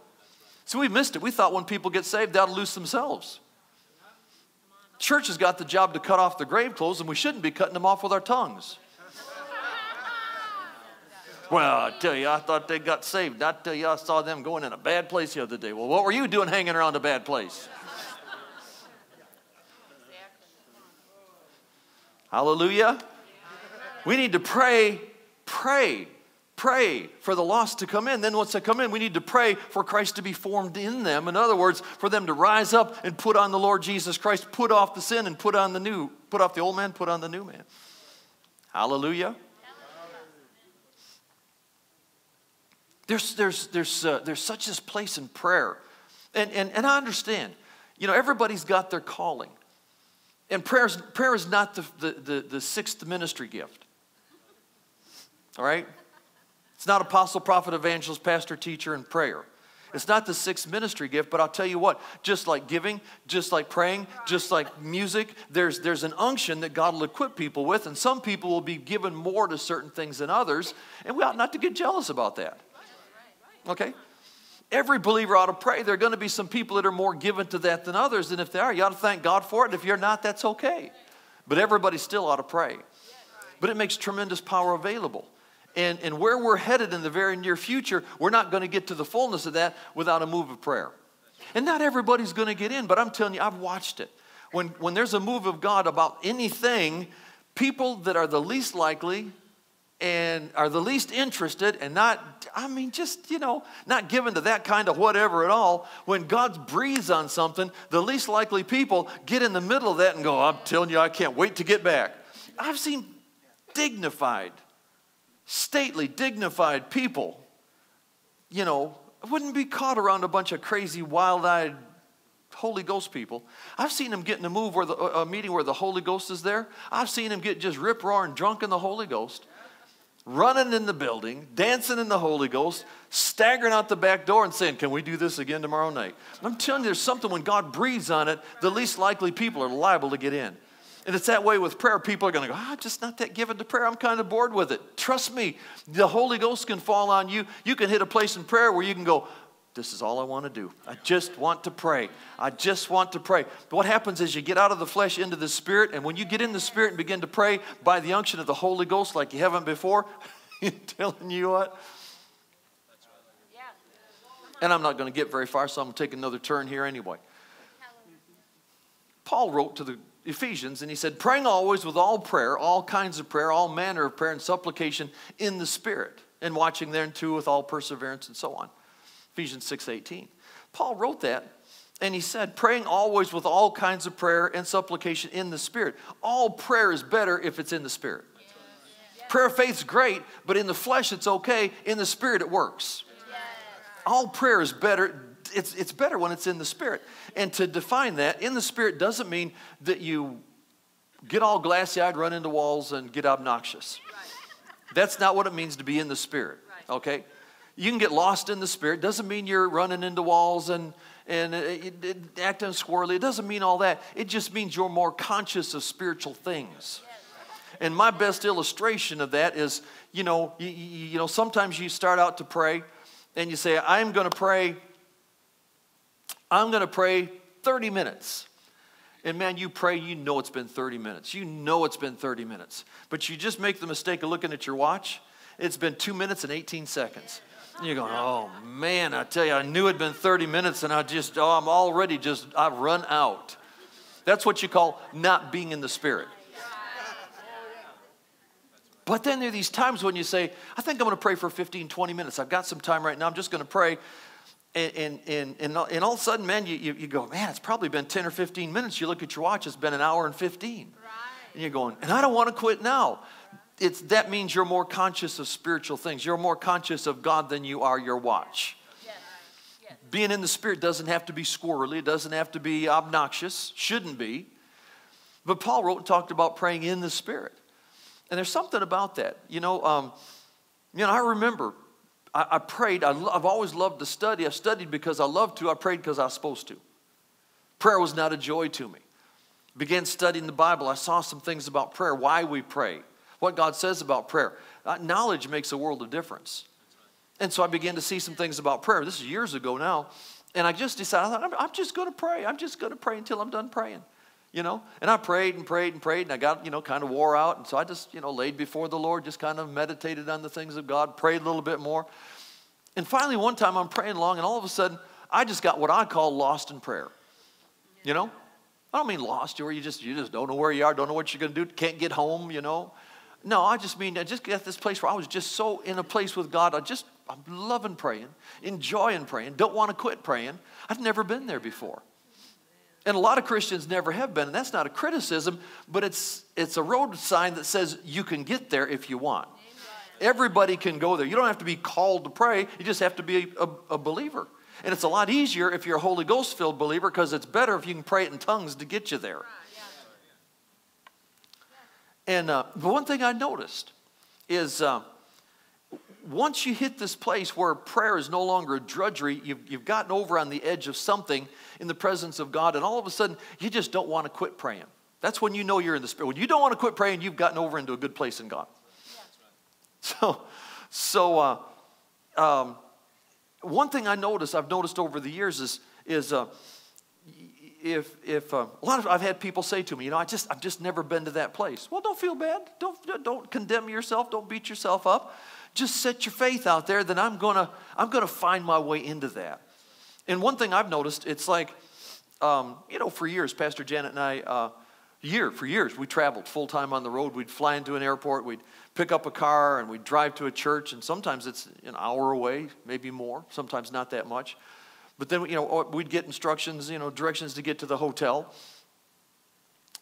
So we missed it. We thought when people get saved, they'll lose themselves. Church has got the job to cut off the grave clothes, and we shouldn't be cutting them off with our tongues. Well, I tell you, I thought they got saved. I tell you, I saw them going in a bad place the other day. Well, what were you doing hanging around a bad place? Hallelujah. We need to pray, pray pray for the lost to come in. Then once they come in, we need to pray for Christ to be formed in them. In other words, for them to rise up and put on the Lord Jesus Christ, put off the sin and put on the new, put off the old man, put on the new man. Hallelujah. There's, there's, there's, uh, there's such this place in prayer. And, and, and I understand, you know, everybody's got their calling. And prayer is, prayer is not the, the, the, the sixth ministry gift. All right? It's not apostle, prophet, evangelist, pastor, teacher, and prayer. It's not the sixth ministry gift, but I'll tell you what, just like giving, just like praying, just like music, there's, there's an unction that God will equip people with, and some people will be given more to certain things than others, and we ought not to get jealous about that. Okay? Every believer ought to pray. There are going to be some people that are more given to that than others, and if they are, you ought to thank God for it. If you're not, that's okay. But everybody still ought to pray. But it makes tremendous power available. And, and where we're headed in the very near future, we're not going to get to the fullness of that without a move of prayer. And not everybody's going to get in, but I'm telling you, I've watched it. When, when there's a move of God about anything, people that are the least likely and are the least interested and not, I mean, just, you know, not given to that kind of whatever at all. When God breathes on something, the least likely people get in the middle of that and go, I'm telling you, I can't wait to get back. I've seen dignified, stately, dignified people, you know, wouldn't be caught around a bunch of crazy, wild eyed Holy Ghost people. I've seen them get in a move where the, a meeting where the Holy Ghost is there. I've seen them get just rip roaring drunk in the Holy Ghost running in the building, dancing in the Holy Ghost, staggering out the back door and saying, Can we do this again tomorrow night? I'm telling you, there's something when God breathes on it, the least likely people are liable to get in. And it's that way with prayer. People are going to go, oh, I'm just not that given to prayer. I'm kind of bored with it. Trust me, the Holy Ghost can fall on you. You can hit a place in prayer where you can go, this is all I want to do. I just want to pray. I just want to pray. But what happens is you get out of the flesh into the spirit, and when you get in the spirit and begin to pray by the unction of the Holy Ghost like you haven't before, [laughs] telling you what. And I'm not going to get very far, so I'm going to take another turn here anyway. Paul wrote to the Ephesians and he said, praying always with all prayer, all kinds of prayer, all manner of prayer and supplication in the Spirit, and watching thereunto with all perseverance and so on. Ephesians 6:18. Paul wrote that and he said, praying always with all kinds of prayer and supplication in the Spirit. All prayer is better if it's in the Spirit. Prayer of faith is great, but in the flesh it's okay. In the Spirit it works. All prayer is better. It's, it's better when it's in the Spirit. And to define that, in the Spirit doesn't mean that you get all glassy eyed, run into walls, and get obnoxious. That's not what it means to be in the Spirit, okay? You can get lost in the spirit. Doesn't mean you're running into walls and, and uh, it, it, acting squirrely. It doesn't mean all that. It just means you're more conscious of spiritual things. And my best illustration of that is, you know, you, you know, sometimes you start out to pray and you say, I'm going to pray, I'm going to pray 30 minutes. And man, you pray, you know it's been 30 minutes. You know it's been 30 minutes. But you just make the mistake of looking at your watch. It's been two minutes and 18 seconds. You're going, oh man, I tell you, I knew it'd been 30 minutes and I just, oh, I'm already just, I've run out. That's what you call not being in the Spirit. But then there are these times when you say, I think I'm going to pray for 15, 20 minutes. I've got some time right now. I'm just going to pray. And, and, and, and, all of a sudden, man, you, you, you, go, man, it's probably been 10 or 15 minutes. You look at your watch, it's been an hour and 15. Right. And you're going, and I don't want to quit now it's, that means you're more conscious of spiritual things. You're more conscious of God than you are your watch. Yes. Yes. Being in the Spirit doesn't have to be squirrely, it doesn't have to be obnoxious, shouldn't be. But Paul wrote and talked about praying in the Spirit. And there's something about that. You know, um, you know I remember I, I prayed. I, I've always loved to study. I studied because I loved to. I prayed because I was supposed to. Prayer was not a joy to me. Began studying the Bible. I saw some things about prayer, why we pray what God says about prayer. Uh, knowledge makes a world of difference. And so I began to see some things about prayer. This is years ago now. And I just decided, I am I'm just going to pray. I'm just going to pray until I'm done praying. You know, and I prayed and prayed and prayed, and I got, you know, kind of wore out. And so I just, you know, laid before the Lord, just kind of meditated on the things of God, prayed a little bit more. And finally, one time I'm praying along, and all of a sudden, I just got what I call lost in prayer. You know, I don't mean lost, where you just you just don't know where you are, don't know what you're going to do, can't get home. You know, No, I just mean I just got this place where I was just so in a place with God. I just I'm loving praying, enjoying praying, don't want to quit praying. I've never been there before. And a lot of Christians never have been, and that's not a criticism, but it's it's a road sign that says you can get there if you want. Everybody can go there. You don't have to be called to pray, you just have to be a, a believer. And it's a lot easier if you're a Holy Ghost filled believer because it's better if you can pray it in tongues to get you there. And uh, the one thing I noticed is uh, once you hit this place where prayer is no longer a drudgery, you've, you've gotten over on the edge of something in the presence of God, and all of a sudden you just don't want to quit praying. That's when you know you're in the Spirit. When you don't want to quit praying, you've gotten over into a good place in God. So, so uh, um, one thing I noticed, I've noticed over the years is, is uh, if, if uh, a lot of I've had people say to me, you know, I just I've just never been to that place. Well, don't feel bad. Don't don't condemn yourself. Don't beat yourself up. Just set your faith out there. Then I'm gonna I'm gonna find my way into that. And one thing I've noticed, it's like, um, you know, for years, Pastor Janet and I, uh, year for years, we traveled full time on the road. We'd fly into an airport. We'd pick up a car and we'd drive to a church. And sometimes it's an hour away, maybe more. Sometimes not that much. But then, you know, we'd get instructions, you know, directions to get to the hotel.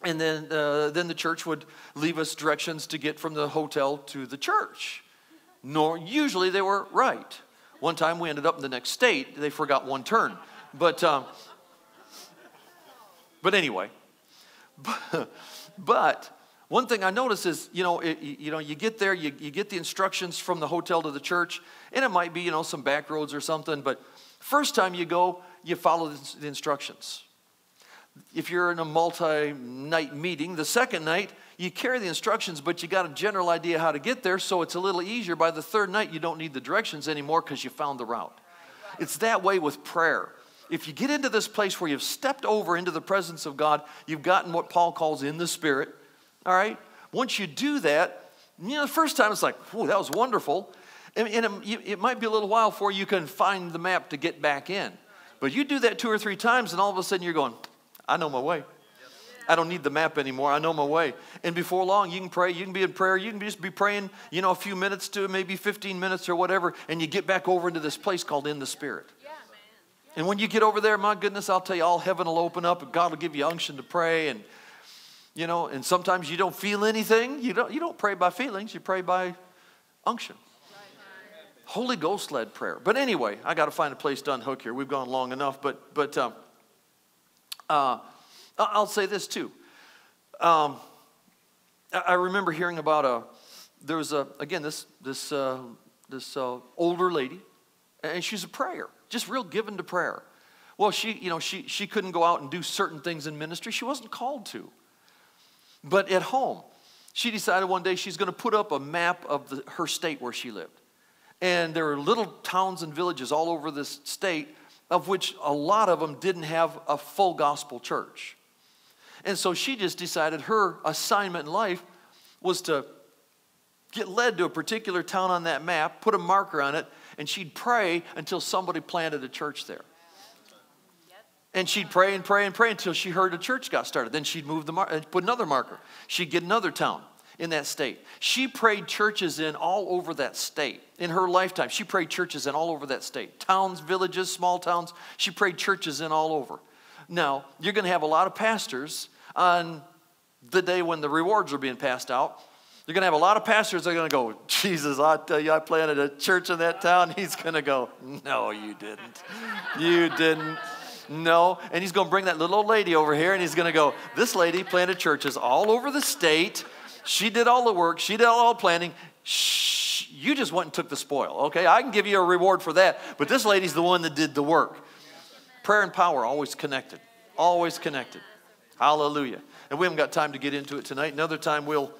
And then, uh, then the church would leave us directions to get from the hotel to the church. Nor usually they were right. One time we ended up in the next state. They forgot one turn. But, um, but anyway, [laughs] but, one thing I notice is, you know, it, you know, you get there, you, you get the instructions from the hotel to the church, and it might be, you know, some back roads or something, but First time you go, you follow the instructions. If you're in a multi night meeting, the second night, you carry the instructions, but you got a general idea how to get there, so it's a little easier. By the third night, you don't need the directions anymore because you found the route. It's that way with prayer. If you get into this place where you've stepped over into the presence of God, you've gotten what Paul calls in the Spirit, all right? Once you do that, you know, the first time it's like, whoa, that was wonderful. And, it, it might be a little while before you can find the map to get back in. But you do that two or three times, and all of a sudden you're going, I know my way. I don't need the map anymore. I know my way. And before long, you can pray. You can be in prayer. You can just be praying, you know, a few minutes to maybe 15 minutes or whatever, and you get back over into this place called in the Spirit. And when you get over there, my goodness, I'll tell you, all heaven will open up, and God will give you unction to pray. And, you know, and sometimes you don't feel anything. You don't, you don't pray by feelings, you pray by unction. Holy Ghost led prayer. But anyway, I got to find a place to unhook here. We've gone long enough, but but um, uh, I'll say this too. Um, I remember hearing about a there was a again this this uh, this uh, older lady, and she's a prayer, just real given to prayer. Well, she you know she she couldn't go out and do certain things in ministry. She wasn't called to. But at home, she decided one day she's going to put up a map of the, her state where she lived. And there are little towns and villages all over this state, of which a lot of them didn't have a full gospel church. And so she just decided her assignment in life was to get led to a particular town on that map, put a marker on it, and she'd pray until somebody planted a church there. And she'd pray and pray and pray until she heard a church got started. Then she'd move the mar- uh, put another marker. She'd get another town in that state. She prayed churches in all over that state. In her lifetime, she prayed churches in all over that state. Towns, villages, small towns, she prayed churches in all over. Now, you're going to have a lot of pastors on the day when the rewards are being passed out. You're going to have a lot of pastors that are going to go, Jesus, I tell you, I planted a church in that town. [laughs] He's going to go, No, you didn't. You didn't. No. And he's going to bring that little old lady over here and he's going to go, This lady planted churches all over the state she did all the work, she did all the planning. Shh, you just went and took the spoil, okay? I can give you a reward for that, but this lady's the one that did the work. Prayer and power always connected, always connected. Hallelujah. And we haven't got time to get into it tonight. Another time we'll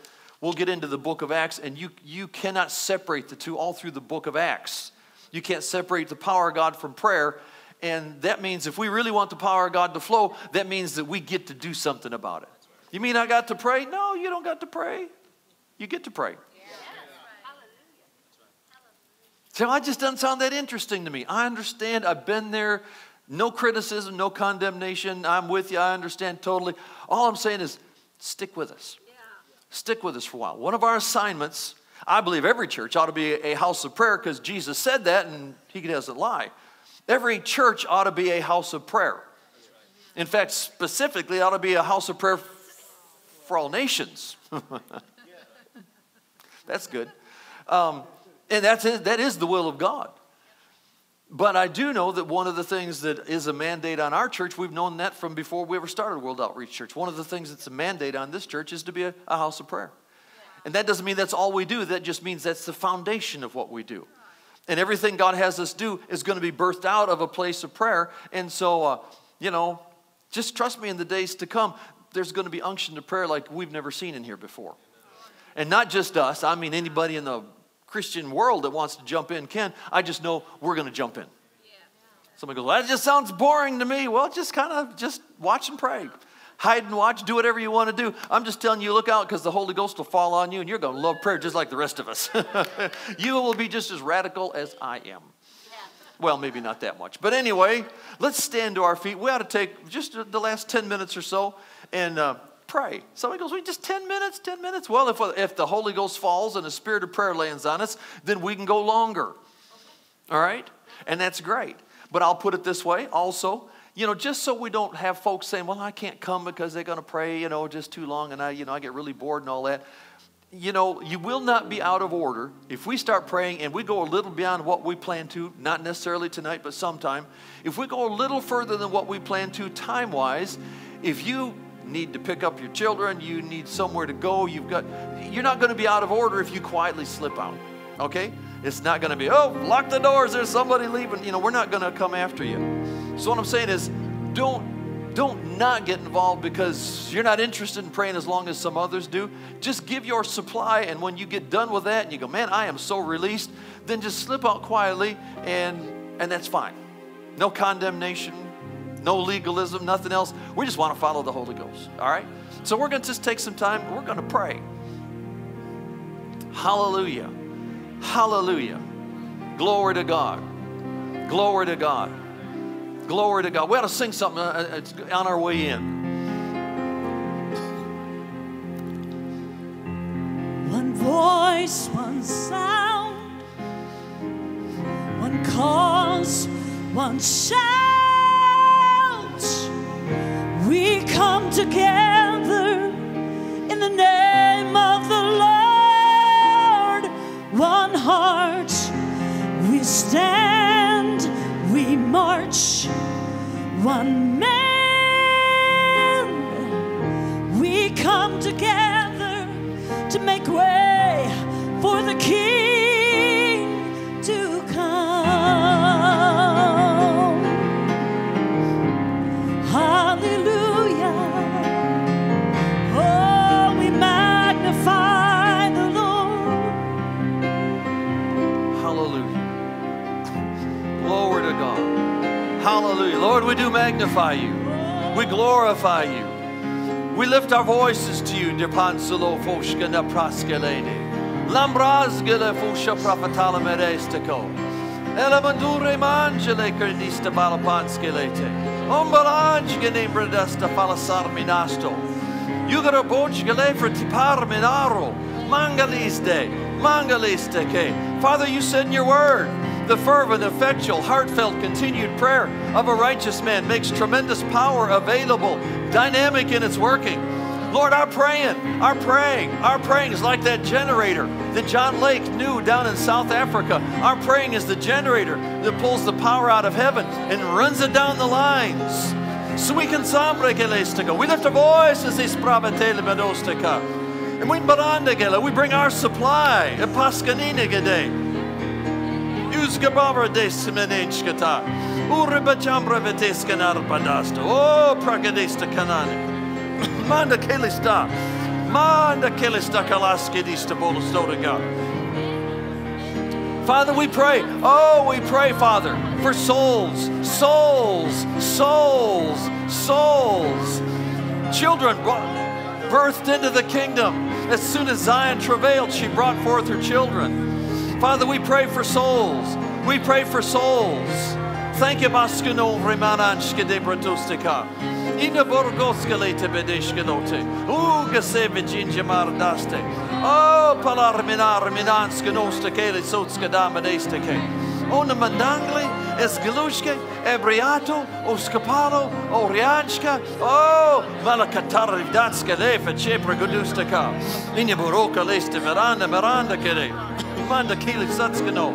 we'll get into the book of Acts, and you you cannot separate the two all through the book of Acts. You can't separate the power of God from prayer. And that means if we really want the power of God to flow, that means that we get to do something about it. You mean I got to pray? No, you don't got to pray. You get to pray. So I just doesn't sound that interesting to me. I understand. I've been there. No criticism, no condemnation. I'm with you. I understand totally. All I'm saying is stick with us. Stick with us for a while. One of our assignments, I believe every church ought to be a house of prayer because Jesus said that and he doesn't lie. Every church ought to be a house of prayer. In fact, specifically, ought to be a house of prayer for all nations. [laughs] that's good. Um, and that's that is the will of God. But I do know that one of the things that is a mandate on our church, we've known that from before we ever started World Outreach Church. One of the things that's a mandate on this church is to be a, a house of prayer. And that doesn't mean that's all we do, that just means that's the foundation of what we do. And everything God has us do is going to be birthed out of a place of prayer. And so, uh, you know, just trust me in the days to come, there's going to be unction to prayer like we've never seen in here before. And not just us, I mean anybody in the Christian world that wants to jump in can. I just know we're going to jump in. Somebody goes, well, that just sounds boring to me. Well, just kind of just watch and pray. Hide and watch, do whatever you want to do. I'm just telling you, look out because the Holy Ghost will fall on you and you're going to love prayer just like the rest of us. [laughs] you will be just as radical as I am. Well, maybe not that much. But anyway, let's stand to our feet. We ought to take just the last 10 minutes or so and uh, pray. Somebody goes, we just 10 minutes, 10 minutes. Well, if, if the Holy Ghost falls and the spirit of prayer lands on us, then we can go longer. All right? And that's great. But I'll put it this way also, you know, just so we don't have folks saying, well, I can't come because they're going to pray, you know, just too long and I, you know, I get really bored and all that. You know, you will not be out of order if we start praying and we go a little beyond what we plan to, not necessarily tonight, but sometime. If we go a little further than what we plan to time wise, if you need to pick up your children, you need somewhere to go, you've got, you're not going to be out of order if you quietly slip out. Okay? It's not going to be, oh, lock the doors, there's somebody leaving. You know, we're not going to come after you. So what I'm saying is, don't don't not get involved because you're not interested in praying as long as some others do. Just give your supply, and when you get done with that and you go, man, I am so released, then just slip out quietly, and and that's fine. No condemnation, no legalism, nothing else. We just want to follow the Holy Ghost. All right? So we're going to just take some time. We're going to pray. Hallelujah. Hallelujah. Glory to God. Glory to God. Glory to God. We ought to sing something uh, uh, on our way in. One voice, one sound, one cause, one shout we come together in the name of the Lord, one heart. We stand, we march, one man. We come together to make way for the King Hallelujah. Lord, we do magnify you. We glorify you. We lift our voices to you, Depanselo Foshkana Praskelene. Lambrazgele Fusha Prophetala Merestako. Elemandure Mangele Kernista Balapanskelete. Ombalanjgene Bredesta Falasar Minasto. Yugara Bojgele for Tipar Minaro. Mangaliste. Mangaliste. Father, you said in your word, the fervent, effectual, heartfelt, continued prayer of a righteous man makes tremendous power available, dynamic in its working. Lord, our praying, our praying, our praying is like that generator that John Lake knew down in South Africa. Our praying is the generator that pulls the power out of heaven and runs it down the lines. So we can. We lift our voices, and we we bring our supply. Oh, pragadesta canane. Manda kelista. Manda kelista kalaskidista bolostodaga. Father, we pray. Oh, we pray, Father, for souls, souls, souls, souls. Children birthed into the kingdom. As soon as Zion travailed, she brought forth her children. Father, we pray for souls. We pray for souls. Thank you, Maskino Remananshke de Bratostika. Ina borgoskelete bedeshkelote. Uga seve ginjamar daste. Oh, palar minar minanske noste kele sotske damadeste ke. Ona mandangli, esgelushke, ebriato, oskapalo, orianska, oh, malakatar danske lefe chepra gudustaka. Inja boroka leste veranda, veranda kere. Manda kili satskano.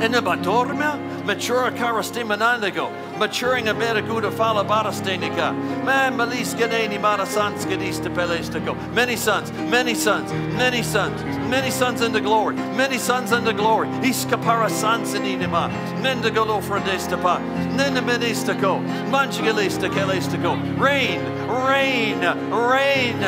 En batormia, matura karastimanandigo, maturing a better good beraguda fala barastenika. Man malis ganeni marasans gadista pelestiko. Many sons, many sons, many sons, many sons into glory, many sons into glory. Iskapara sans inima, mendagolo fradestapa, nena menistiko, manchigalista kelestiko. Rain, rain, rain,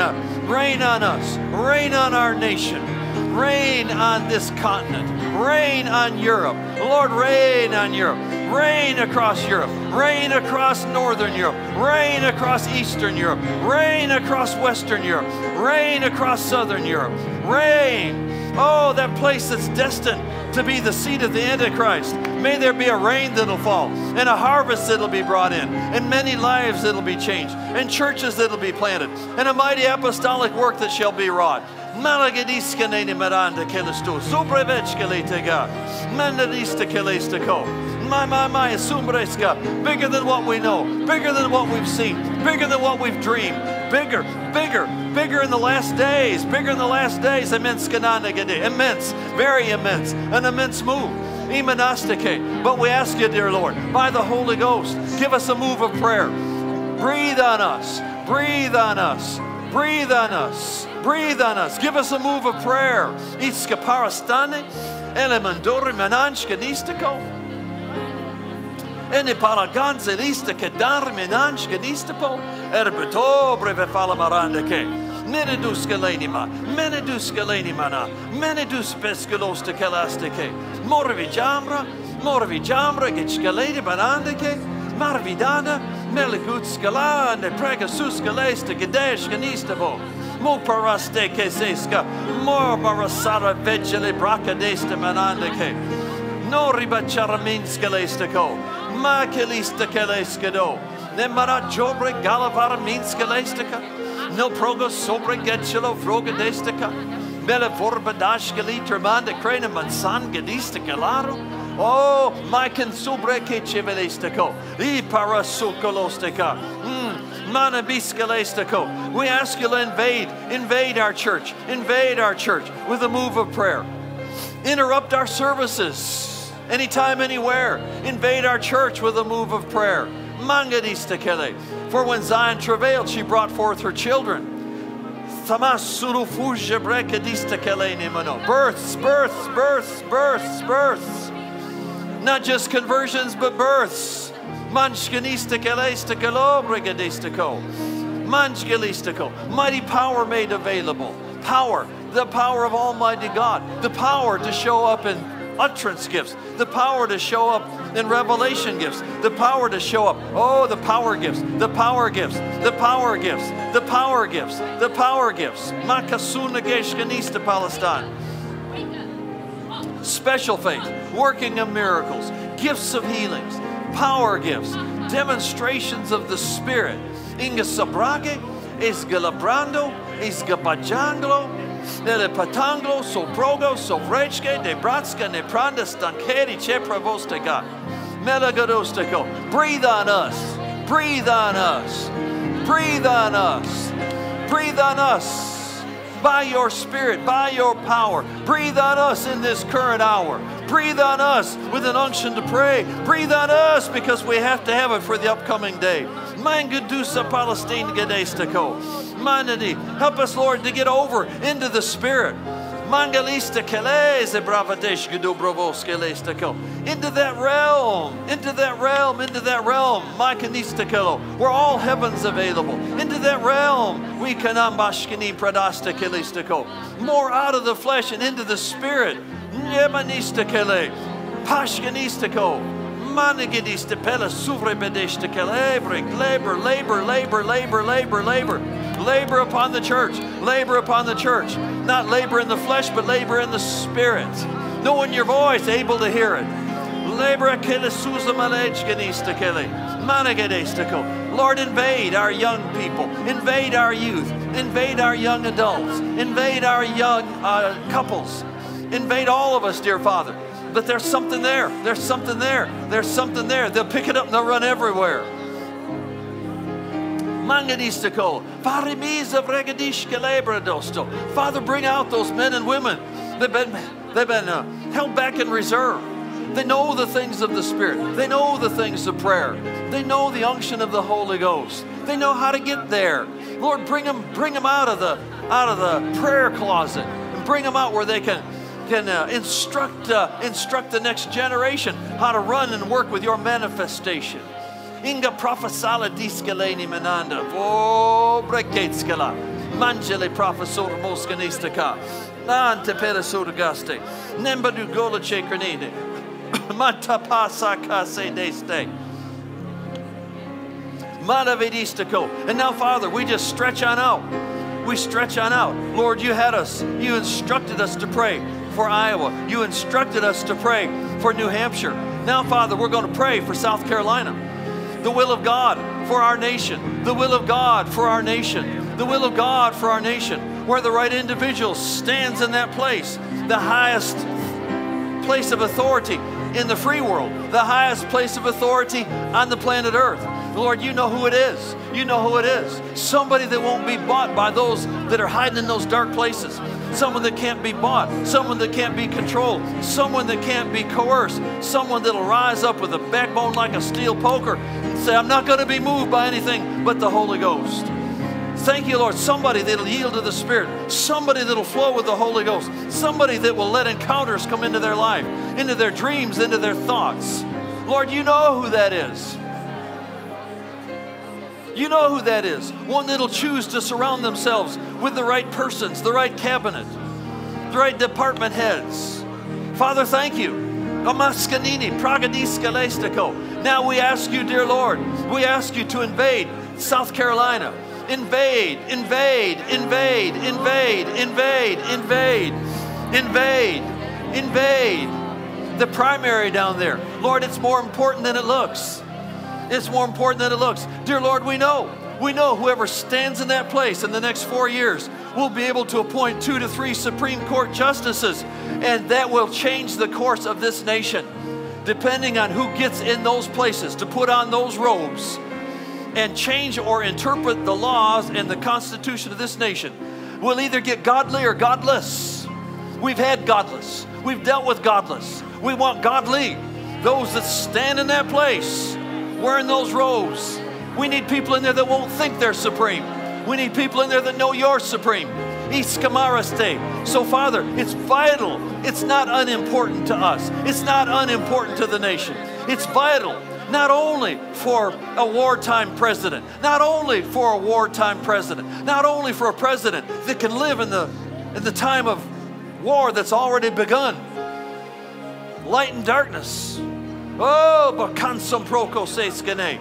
rain on us, rain on our nation rain on this continent, rain on Europe. Lord, rain on Europe, rain across Europe, rain across Northern Europe, rain across Eastern Europe, rain across Western Europe, rain across Southern Europe, rain. Oh, that place that's destined to be the seat of the Antichrist. May there be a rain that'll fall, and a harvest that'll be brought in, and many lives that'll be changed, and churches that'll be planted, and a mighty apostolic work that shall be wrought. Malagadiskane Miranda Kelisto, Subrevechkelitega, Mandanista Kelistako. My, my, my, Sumbreska, bigger than what we know, bigger than what we've seen, bigger than what we've dreamed, bigger, bigger, bigger in the last days, bigger in the last days, immense Kananagade, immense, very immense, an immense move. Emanastike. But we ask you, dear Lord, by the Holy Ghost, give us a move of prayer. Breathe on us, breathe on us, breathe on us. Breathe on us. Give us a move of prayer. Iskaparastane, elemandori mananshka nistako. Ene paraganze lista kedar menanshka nistapo. Erbeto breve fala maranda ke. Menedus galenima, menedus galenimana, menedus pescalos te kelastike. Morvi jamra, morvi jamra, gitchgalede banandike, marvidana, melikut scala, ne prega suscaleste, gedesh ganistavo. Mo paraste que sesca, mor barasara vegele bracadeste manandike. No ribacharaminska lestako, ma kelista keleskado. Ne mara jobre galavara minska lestaka. No progo sobre getchelo froga destika. Bele vorba dashkali termanda crane mansan gedista galaro. Oh, my can sobre que chivelestako. I parasukolosteka. Mana hmm, biskalestako. We ask you to invade, invade our church, invade our church with a move of prayer. Interrupt our services anytime, anywhere. Invade our church with a move of prayer. For when Zion travailed, she brought forth her children. Births, births, births, births, births. Not just conversions, but births. Mighty power made available. Power, the power of Almighty God. The power to show up in utterance gifts. The power to show up in revelation gifts. The power to show up. Oh, the power gifts. The power gifts. The power gifts. The power gifts. The power gifts. Makasuna Geshkanista Palestine. Special faith, working of miracles, gifts of healings, power gifts, demonstrations of the Spirit. Inga Sabrage, Isgalabrando, Isgabajanglo, Nele Patanglo, Soprogo, Sovrechke, De Bratska, Nepranda, Stankeri, Chepravostega, Melagadosteko. Breathe on us. Breathe on us. Breathe on us. Breathe on us by your spirit, by your power. Breathe on us in this current hour. Breathe on us with an unction to pray. Breathe on us because we have to have it for the upcoming day. Mangadusa Palestine Gedestako. Manadi. Help us, Lord, to get over into the spirit. Mangalista keleze bravadesh gudobrovoskelestako. Into that realm, into that realm, into that realm, Maikanistakelo, where all heaven's available. Into that realm, we can ambashkini pradasta kelestako. More out of the flesh and into the spirit. Manigidista pela suvrebedeshta kelebre, labor, labor, labor, labor, labor, labor. Labor upon the church. Labor upon the church. Not labor in the flesh, but labor in the spirit. Knowing your voice, able to hear it. Labor akele suza malej ganista kele. Lord, invade our young people, invade our youth, invade our young adults, invade our young uh, couples, invade all of us, dear Father. But there's something there. There's something there. There's something there. They'll pick it up and they'll run everywhere. Mangadistako, Parimiza Vregadishka Lebradosto. Father, bring out those men and women. They've been, they've been uh, held back in reserve. They know the things of the Spirit. They know the things of prayer. They know the unction of the Holy Ghost. They know how to get there. Lord, bring them, bring them out of the out of the prayer closet and bring them out where they can can uh, instruct uh, instruct the next generation how to run and work with your manifestation. Inga profesala diskeleni menanda. Oh, breketskela. Mangele profesor moskanistaka. Ante. Nemba du gola chekernide. [coughs] Matapasa kase deste. Manavedistako. And now, Father, we just stretch on out. We stretch on out. Lord, you had us, you instructed us to pray for Iowa. You instructed us to pray for New Hampshire. Now, Father, we're going to pray for South Carolina. The will of God for our nation. The will of God for our nation. The will of God for our nation. Where the right individual stands in that place, the highest place of authority in the free world, the highest place of authority on the planet Earth. Lord, you know who it is. You know who it is. Somebody that won't be bought by those that are hiding in those dark places. Someone that can't be bought. Someone that can't be controlled. Someone that can't be coerced. Someone that'll rise up with a backbone like a steel poker and say, I'm not going to be moved by anything but the Holy Ghost. Thank you, Lord. Somebody that'll yield to the Spirit. Somebody that'll flow with the Holy Ghost. Somebody that will let encounters come into their life, into their dreams, into their thoughts. Lord, you know who that is. You know who that is. One that'll choose to surround themselves with the right persons, the right cabinet, the right department heads. Father, thank you. Now we ask you, dear Lord, we ask you to invade South Carolina. Invade, invade, invade, invade, invade, invade, invade, invade. The primary down there. Lord, it's more important than it looks. It's more important than it looks. Dear Lord, we know. We know whoever stands in that place in the next four years will be able to appoint two to three Supreme Court justices, and that will change the course of this nation. Depending on who gets in those places to put on those robes and change or interpret the laws and the Constitution of this nation, we'll either get godly or godless. We've had godless, we've dealt with godless. We want godly, those that stand in that place wearing those robes. We need people in there that won't think they're supreme. We need people in there that know you're supreme. Iskamaraste. So, Father, it's vital. It's not unimportant to us. It's not unimportant to the nation. It's vital not only for a wartime president, not only for a wartime president, not only for a president that can live in the in the time of war that's already begun. Light and darkness. Oh, seskane.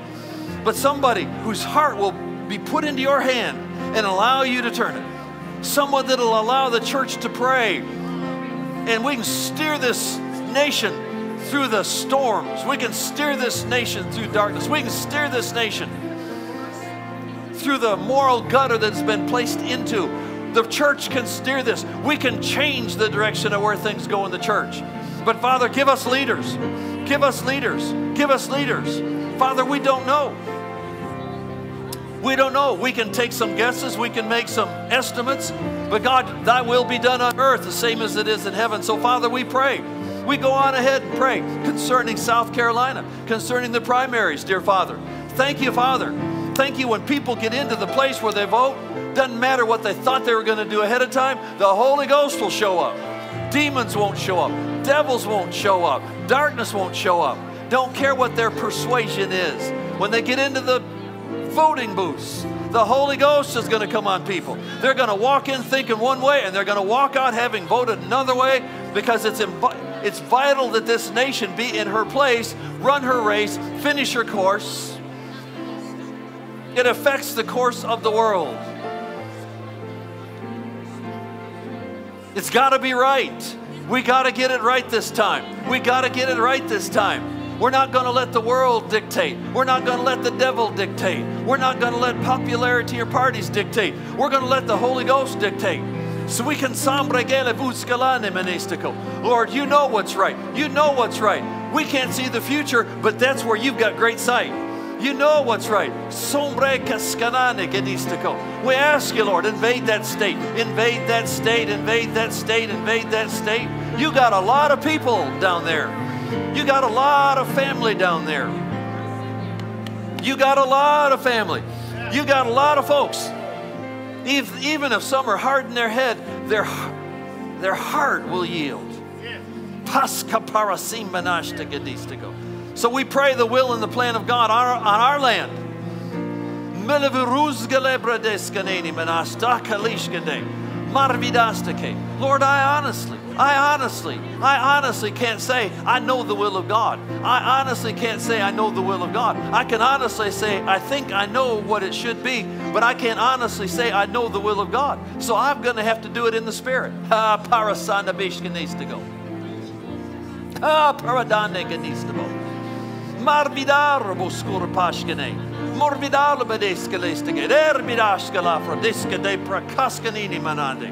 But somebody whose heart will be put into your hand and allow you to turn it. Someone that'll allow the church to pray. And we can steer this nation through the storms. We can steer this nation through darkness. We can steer this nation through the moral gutter that's been placed into. The church can steer this. We can change the direction of where things go in the church. But Father, give us leaders. Give us leaders. Give us leaders. Father, we don't know. We don't know. We can take some guesses, we can make some estimates, but God, thy will be done on earth the same as it is in heaven. So, Father, we pray. We go on ahead and pray concerning South Carolina, concerning the primaries, dear Father. Thank you, Father. Thank you when people get into the place where they vote, doesn't matter what they thought they were going to do ahead of time, the Holy Ghost will show up. Demons won't show up. Devils won't show up. Darkness won't show up. Don't care what their persuasion is. When they get into the voting booths, the Holy Ghost is going to come on people. They're going to walk in thinking one way and they're going to walk out having voted another way because it's, it's vital that this nation be in her place, run her race, finish her course. It affects the course of the world. It's got to be right. We got to get it right this time. We got to get it right this time. We're not going to let the world dictate. We're not going to let the devil dictate. We're not going to let popularity or parties dictate. We're going to let the Holy Ghost dictate. So we can sambregele buscalane menestico. Lord, you know what's right. You know what's right. We can't see the future, but that's where you've got great sight. You know what's right. Sombre cascanane genistico. We ask you, Lord, invade that state, invade that state, invade that state, invade that state. You got a lot of people down there. You got a lot of family down there. You got a lot of family. You got a lot of folks. If, even if some are hard in their head, their, their heart will yield. Pasca parasim manashta gedistico. So we pray the will and the plan of God on our, on our land. Lord, I honestly, I honestly, I honestly can't say I know the will of God. I honestly can't say I know the will of God. I can honestly say I think I know what it should be, but I can't honestly say I know the will of God. So I'm going to have to do it in the Spirit. Ah, parasana bishkanistego. Ah, to ganistego. Marvidar boskur pashkene. Morbidal bedeskelestige. Erbidaskala fradiske de prakaskanini manande.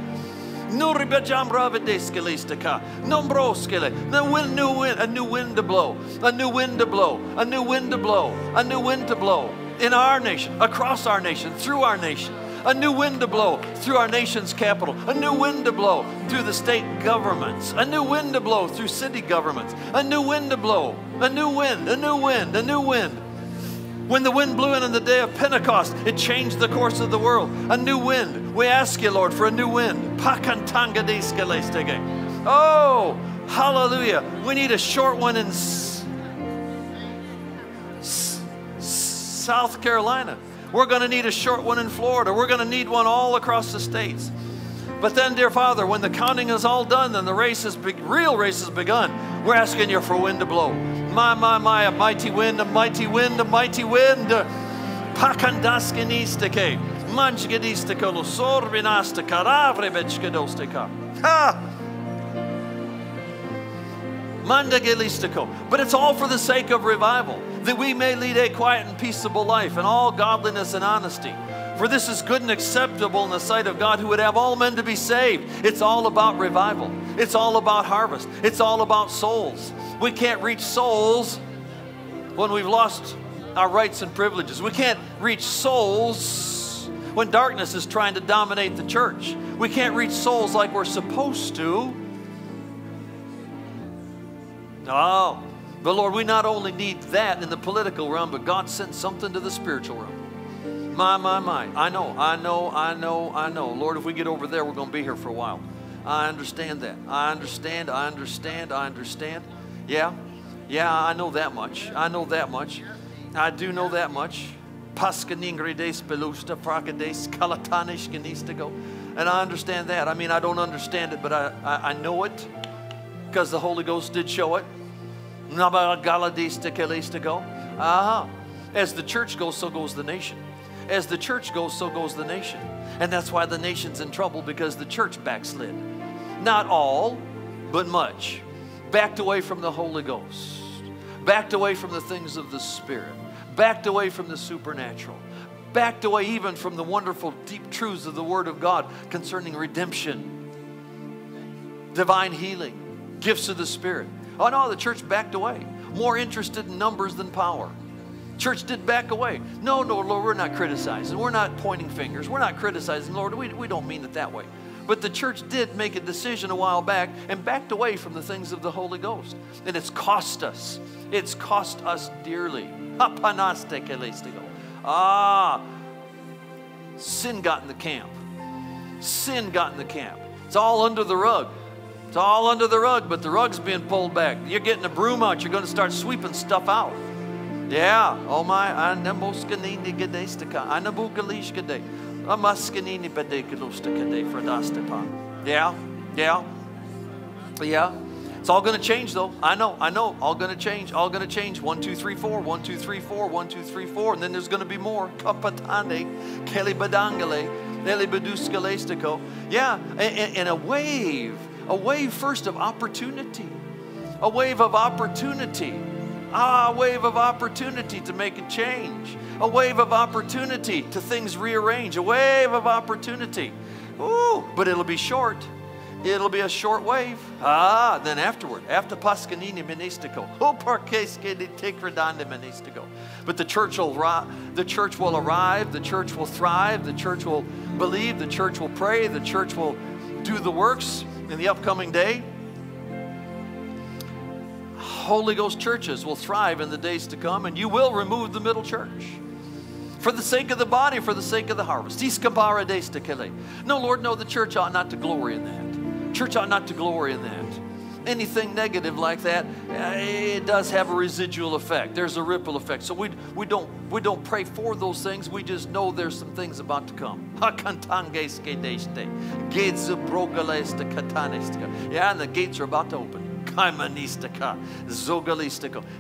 Nuribajambravedeskelestika. Nombroskele. A wind, new wind, a new wind to blow. A new wind to blow. A new wind to blow. A new wind to blow. In our nation, across our nation, through our nation. A new wind to blow through our nation's capital. A new wind to blow through the state governments. A new wind to blow through city governments. A new wind to blow. A new wind, a new wind, a new wind. When the wind blew in on the day of Pentecost, it changed the course of the world. A new wind. We ask you, Lord, for a new wind. Oh, hallelujah. We need a short one in South Carolina. We're going to need a short one in Florida. We're going to need one all across the states. But then, dear Father, when the counting is all done and the race is be- real race has begun, we're asking you for wind to blow. My, my, my, a mighty wind, a mighty wind, a mighty wind. Pakandaskinistike. Manchgedistike, lo sorbinasta, karavrebechkedostika. Ha! But it's all for the sake of revival, that we may lead a quiet and peaceable life in all godliness and honesty. For this is good and acceptable in the sight of God who would have all men to be saved. It's all about revival. It's all about harvest. It's all about souls. We can't reach souls when we've lost our rights and privileges. We can't reach souls when darkness is trying to dominate the church. We can't reach souls like we're supposed to. No. But Lord, we not only need that in the political realm, but God sent something to the spiritual realm. My, my, my. I know, I know, I know, I know. Lord, if we get over there, we're going to be here for a while. I understand that. I understand, I understand, I understand. Yeah, yeah, I know that much. I know that much. I do know that much. Pascaningrides belusta prakades kalatanish genistigo. And I understand that. I mean, I don't understand it, but I, I, I know it because the Holy Ghost did show it. Uh-huh. As the church goes, so goes the nation. As the church goes, so goes the nation. And that's why the nation's in trouble because the church backslid. Not all, but much. Backed away from the Holy Ghost. Backed away from the things of the Spirit. Backed away from the supernatural. Backed away even from the wonderful, deep truths of the Word of God concerning redemption, divine healing, gifts of the Spirit. Oh no, the church backed away. More interested in numbers than power. Church did back away. No, no, Lord, we're not criticizing. We're not pointing fingers. We're not criticizing. Lord, we, we don't mean it that way. But the church did make a decision a while back and backed away from the things of the Holy Ghost. And it's cost us. It's cost us dearly. Ah, sin got in the camp. Sin got in the camp. It's all under the rug. It's all under the rug, but the rug's being pulled back. You're getting a broom out. You're going to start sweeping stuff out. Yeah. Oh my. Anamuskanini gadestika. Anabukalishkade. Amaskanini badekalostakade fradastepa. Yeah. Yeah. Yeah. It's all going to change though. I know. I know. All going to change. All going to change. One, two, three, four. One, two, three, four. One, two, three, four. And then there's going to be more. Kapatane. Kelibadangale. Nelibaduskalestiko. Yeah. And a wave. A wave first of opportunity. A wave of opportunity Ah, a wave of opportunity to make a change. A wave of opportunity to things rearrange. A wave of opportunity. Ooh, but it'll be short. It'll be a short wave. Ah, then afterward, after Pascanini Ministico, [laughs] oh Parquesque de Ticredande Ministico. But the church will the church will arrive, the church will thrive, the church will believe, the church will pray, the church will do the works in the upcoming day. Holy Ghost churches will thrive in the days to come, and you will remove the middle church for the sake of the body, for the sake of the harvest. No, Lord, no, the church ought not to glory in that. Church ought not to glory in that. Anything negative like that, uh, it does have a residual effect. There's a ripple effect. So we, we, don't, we don't pray for those things. We just know there's some things about to come. [laughs] Yeah, and the gates are about to open.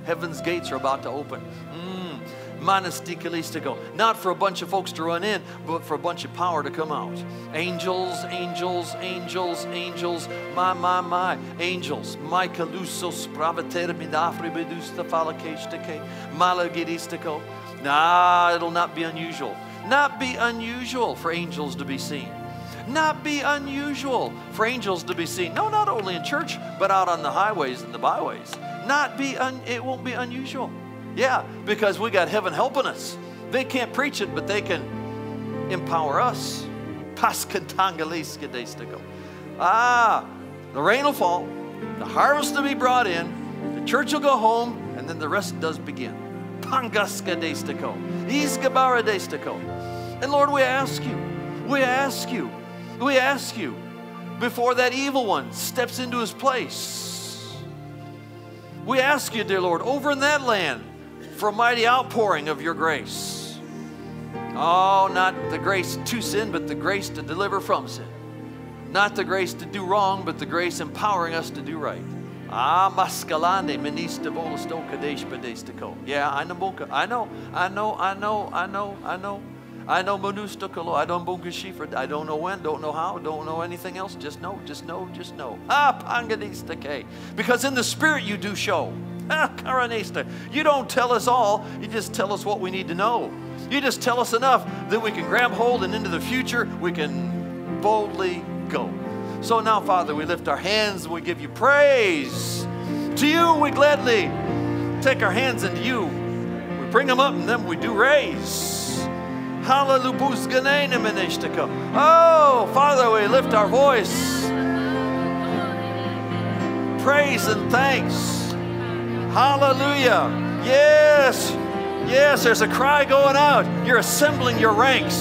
Heaven's gates are about to open. Mm. Manastikalistico. Not for a bunch of folks to run in, but for a bunch of power to come out. Angels, angels, angels, angels. My, my, my. Angels. Michaelusos praviterminafri bedusta falakestike. Malagiristico. Nah, it'll not be unusual. Not be unusual for angels to be seen not be unusual for angels to be seen. No, not only in church, but out on the highways and the byways. Not be un, it won't be unusual. Yeah, because we got heaven helping us. They can't preach it, but they can empower us. Ah, the rain will fall, the harvest will be brought in, the church will go home, and then the rest does begin. And Lord, we ask you, we ask you, we ask you, before that evil one steps into his place, we ask you, dear Lord, over in that land for a mighty outpouring of your grace. Oh, not the grace to sin, but the grace to deliver from sin. Not the grace to do wrong, but the grace empowering us to do right. Ah, maskalande minista bolasto kadesh pedestiko. Yeah, I know, I know, I know, I know, I know, I know. I know Monustakalo. I don't Bungashifra. I don't know when, don't know how, don't know anything else. Just know, just know, just know. Ah, Pangadistake. Because in the spirit you do show. Ah, Karanista. You don't tell us all, you just tell us what we need to know. You just tell us enough that we can grab hold and into the future we can boldly go. So now, Father, we lift our hands and we give you praise. To you we gladly take our hands into you. We bring them up and then we do raise. Oh, Father, we lift our voice. Praise and thanks. Hallelujah. Yes. Yes, there's a cry going out. You're assembling your ranks.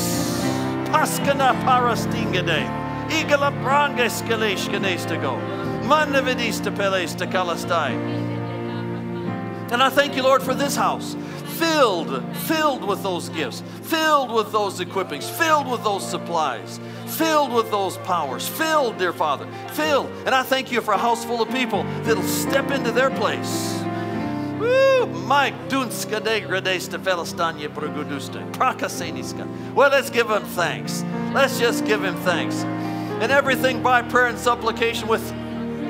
Paskana parastingade. Igala brangeskaleshkanestego. Mandavidista pelesta kalastai. And I thank you, Lord, for this house filled, filled with those gifts, filled with those equippings, filled with those supplies, filled with those powers, filled, dear Father, filled. And I thank you for a house full of people that'll step into their place. Woo! Mike Dunska de Gradesta Felistanya Brugudusta. Prakaseniska. Well, let's give him thanks. Let's just give him thanks. And everything by prayer and supplication with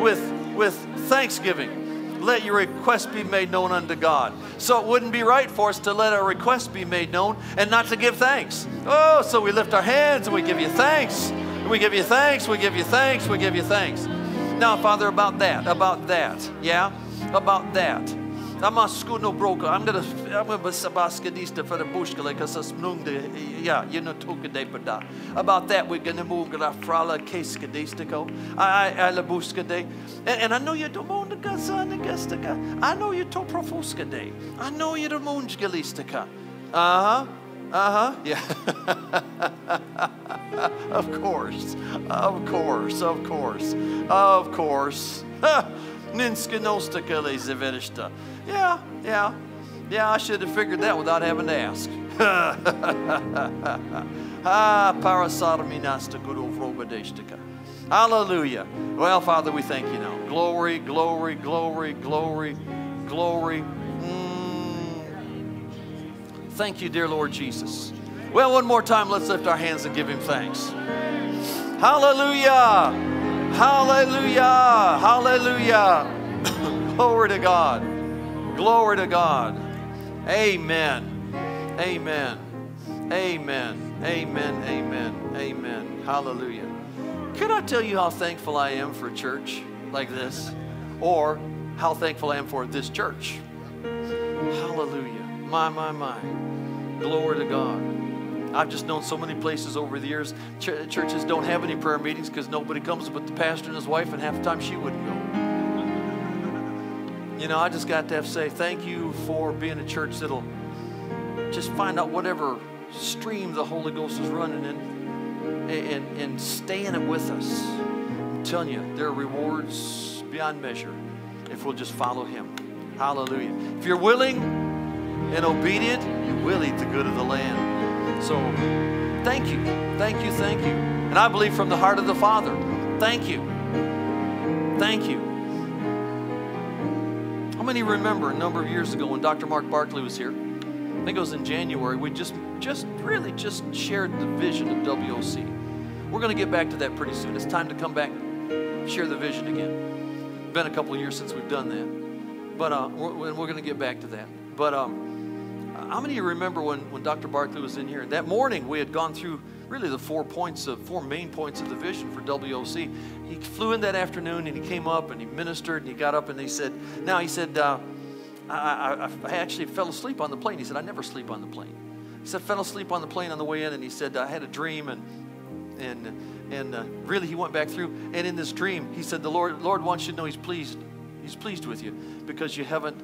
with with thanksgiving let your request be made known unto God. So it wouldn't be right for us to let our request be made known and not to give thanks. Oh, so we lift our hands and we give you thanks. We give you thanks, we give you thanks, we give you thanks. Now, Father, about that, about that, yeah? About that. I'm a skuno broker. I'm gonna I'm gonna baskadista for the bushka because us nungde yeah you know toka de pada. About that we're gonna move la frala keskadistiko. I I la buska de. And I know you don't moon the gazana. I know you to profuska de. I know you don't moon galistika. Uh-huh. Uh-huh. Yeah. [laughs] of course. Of course. Of course. Of course. [laughs] Ninskanostakele zeverishta. Yeah, yeah, yeah, I should have figured that without having to ask. [laughs] ah, parasarminasta gudovrogadeshtika. Hallelujah. Well, Father, we thank you now. Glory, glory, glory, glory, glory. Mm. Thank you, dear Lord Jesus. Well, one more time, let's lift our hands and give him thanks. Hallelujah. Hallelujah. Hallelujah. [coughs] Glory to God. Glory to God. Amen. Amen. Amen. Amen. Amen. Amen. Hallelujah. Can I tell you how thankful I am for a church like this? Or how thankful I am for this church? Hallelujah. My, my, my. Glory to God. I've just known so many places over the years. Ch- churches don't have any prayer meetings because nobody comes but the pastor and his wife, and half the time she wouldn't go. You know, I just got to have to say thank you for being a church that'll just find out whatever stream the Holy Ghost is running in and, and stay in it with us. I'm telling you, there are rewards beyond measure if we'll just follow Him. Hallelujah. If you're willing and obedient, you will eat the good of the land. So thank you, thank you, thank you. And I believe from the heart of the Father, thank you, thank you. How many remember a number of years ago when Dr. Mark Barclay was here? I think it was in January. We just, just really just shared the vision of WOC. We're going to get back to that pretty soon. It's time to come back, share the vision again. Been a couple of years since we've done that, but uh, we're, we're going to get back to that. But um, how many of you remember when, when Dr. Barclay was in here? That morning we had gone through really the four points of four main points of the vision for WOC. He flew in that afternoon and he came up and he ministered and he got up and he said, now he said, uh, I, I, I, actually fell asleep on the plane. He said, I never sleep on the plane. He said, fell asleep on the plane on the way in and he said, I had a dream and and and uh, really he went back through and in this dream he said the Lord Lord wants you to know he's pleased. He's pleased with you because you haven't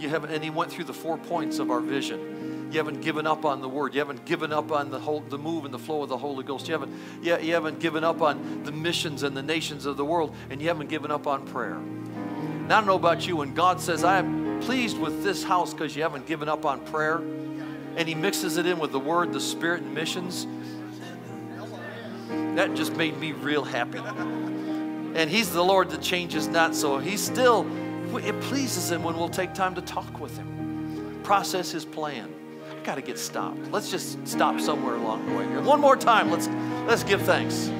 you haven't and he went through the four points of our vision you haven't given up on the word. You haven't given up on the whole, the move and the flow of the Holy Ghost. You haven't, you, you haven't given up on the missions and the nations of the world, and you haven't given up on prayer. Now, I don't know about you, when God says, I am pleased with this house because you haven't given up on prayer, and He mixes it in with the Word, the Spirit, and missions, that just made me real happy. And He's the Lord that changes not, so He's still, it pleases Him when we'll take time to talk with Him, process His plan. I got to get stopped. Let's just stop somewhere along the way here. One more time, let's, let's give thanks.